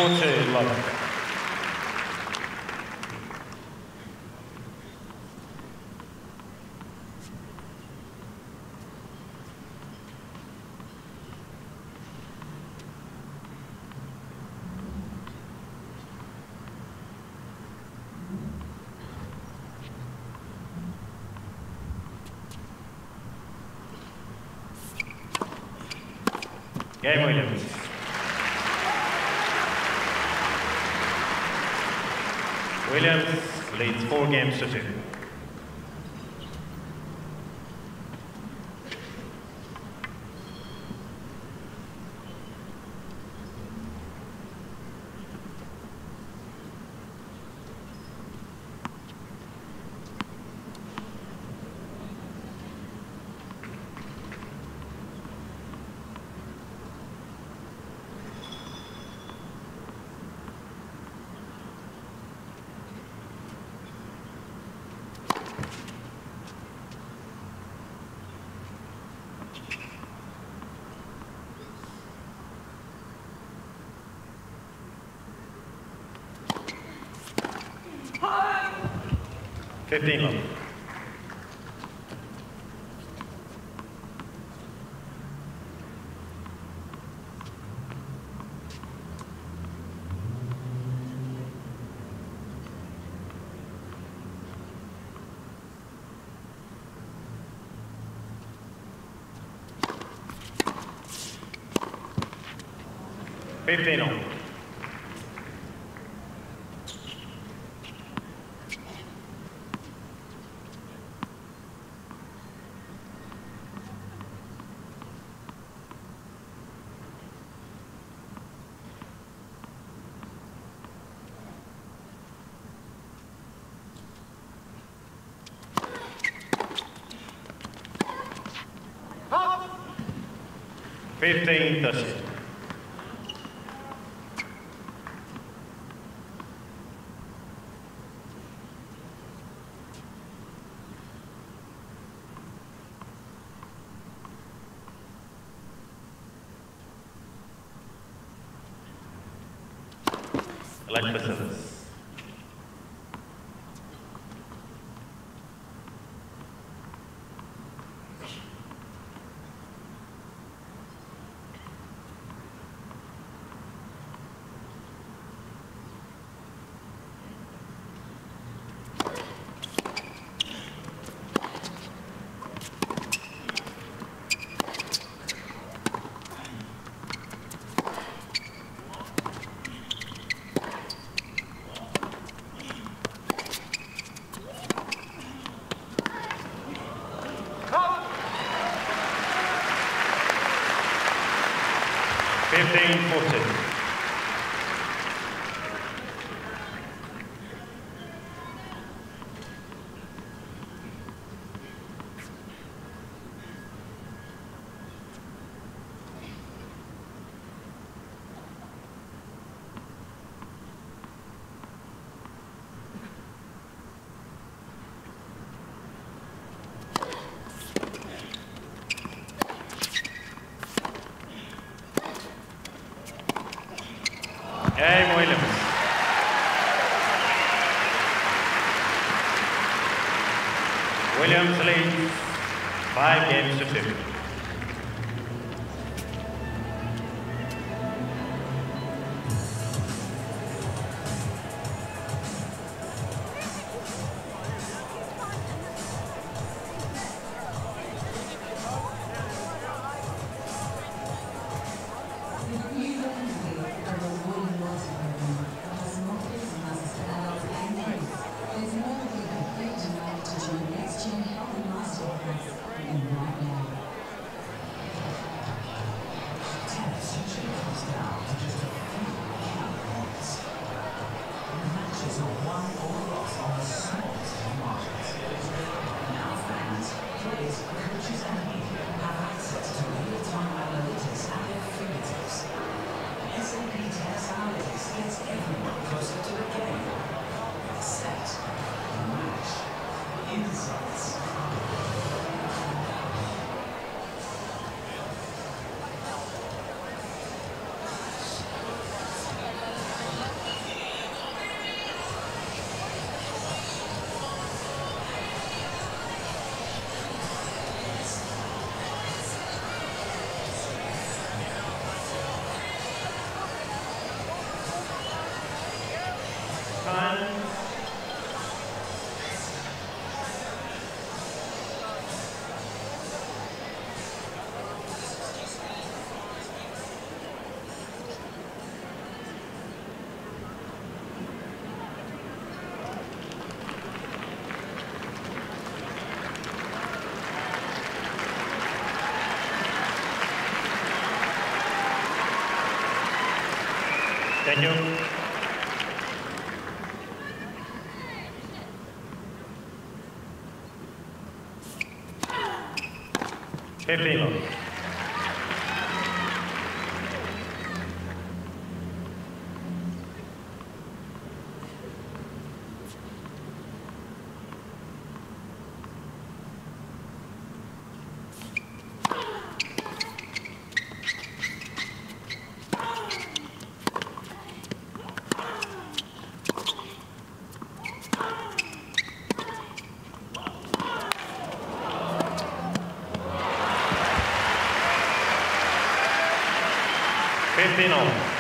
Speaker 1: 30 love. Forty love. Game Williams. Williams leads four games to two. Fifteen love. Fifteen P30 15 footed. Thank you. Fifteen love. Fifteen all.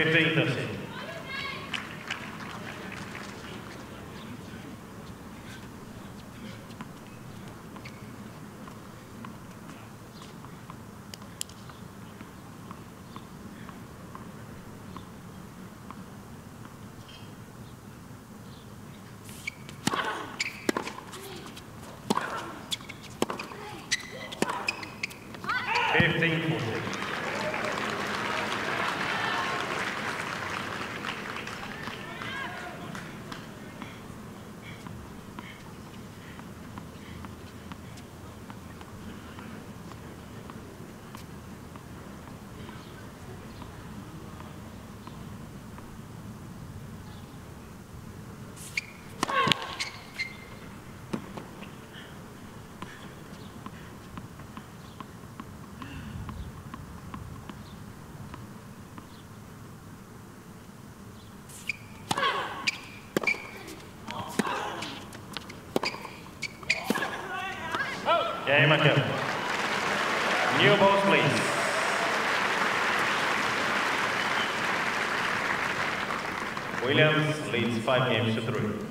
Speaker 1: Fifteen thirty. Fifteen forty. And. New balls, please. Williams leads five games to three.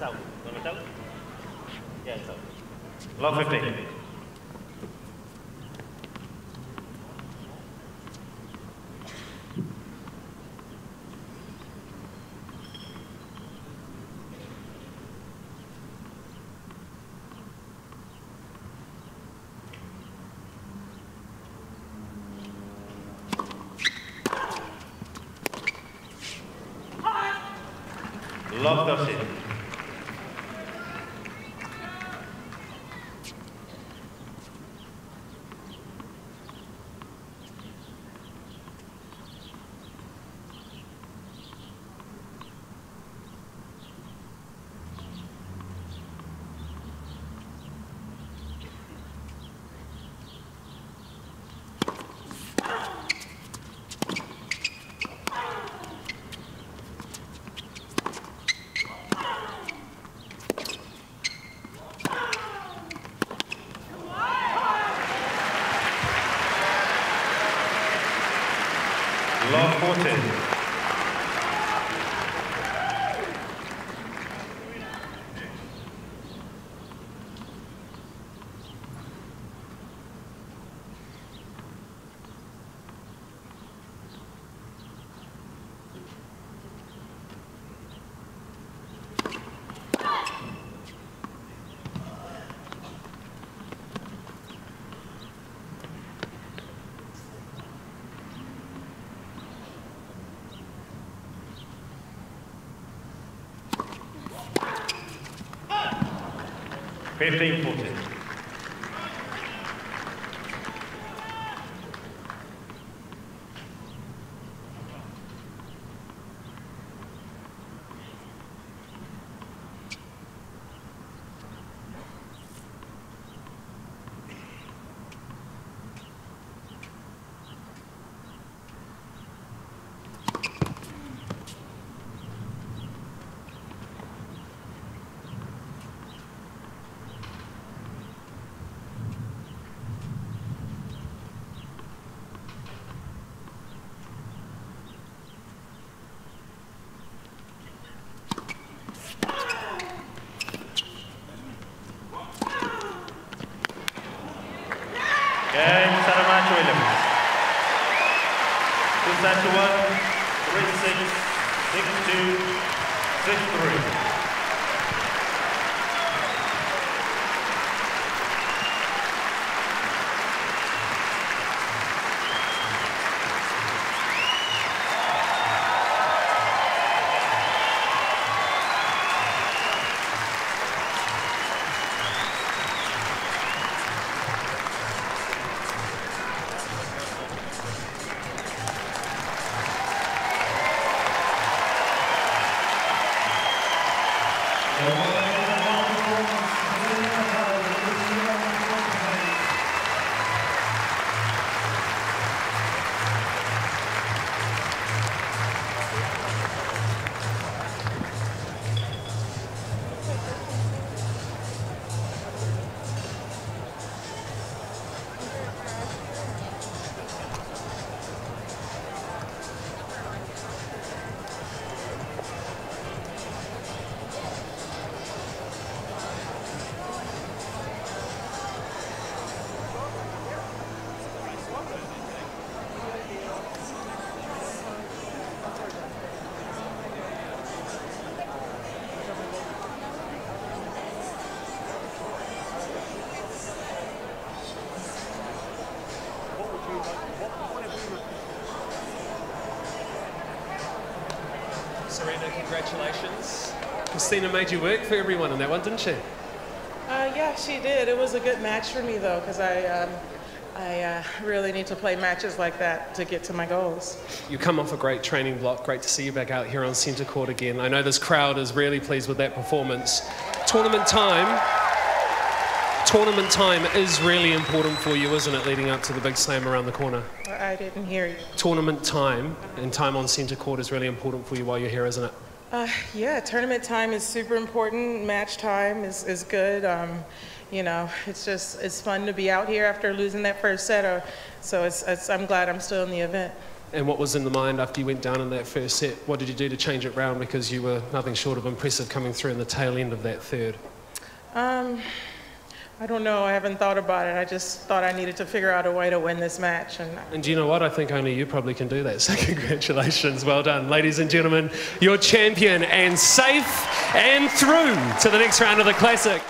Speaker 1: It's out. Want it out? Yeah, it's out. Log 15. Log 13. Log 14. 15
Speaker 2: Christina made you work for everyone in that one, didn't she?
Speaker 3: Uh, yeah, she did. It was a good match for me though, because I um, I uh, really need to play matches like that to get to my goals.
Speaker 2: You come off a great training block. Great to see you back out here on centre court again. I know this crowd is really pleased with that performance. Tournament time. Tournament time is really important for you, isn't it, leading up to the big slam around the corner?
Speaker 3: I I didn't hear you.
Speaker 2: Tournament time and time on centre court is really important for you while you're here, isn't it?
Speaker 3: Uh, yeah, tournament time is super important. Match time is, is good. Um, you know, it's just it's fun to be out here after losing that first set. Uh, so it's, it's, I'm glad I'm still in the event.
Speaker 2: And what was in the mind after you went down in that first set? What did you do to change it round? Because you were nothing short of impressive coming through in the tail end of that third.
Speaker 3: Um, I don't know. I haven't thought about it. I just thought I needed to figure out a way to win this match. And
Speaker 2: And do you know what? I think only you probably can do that. So congratulations. Well done. Ladies and gentlemen, your champion and safe and through to the next round of the Classic.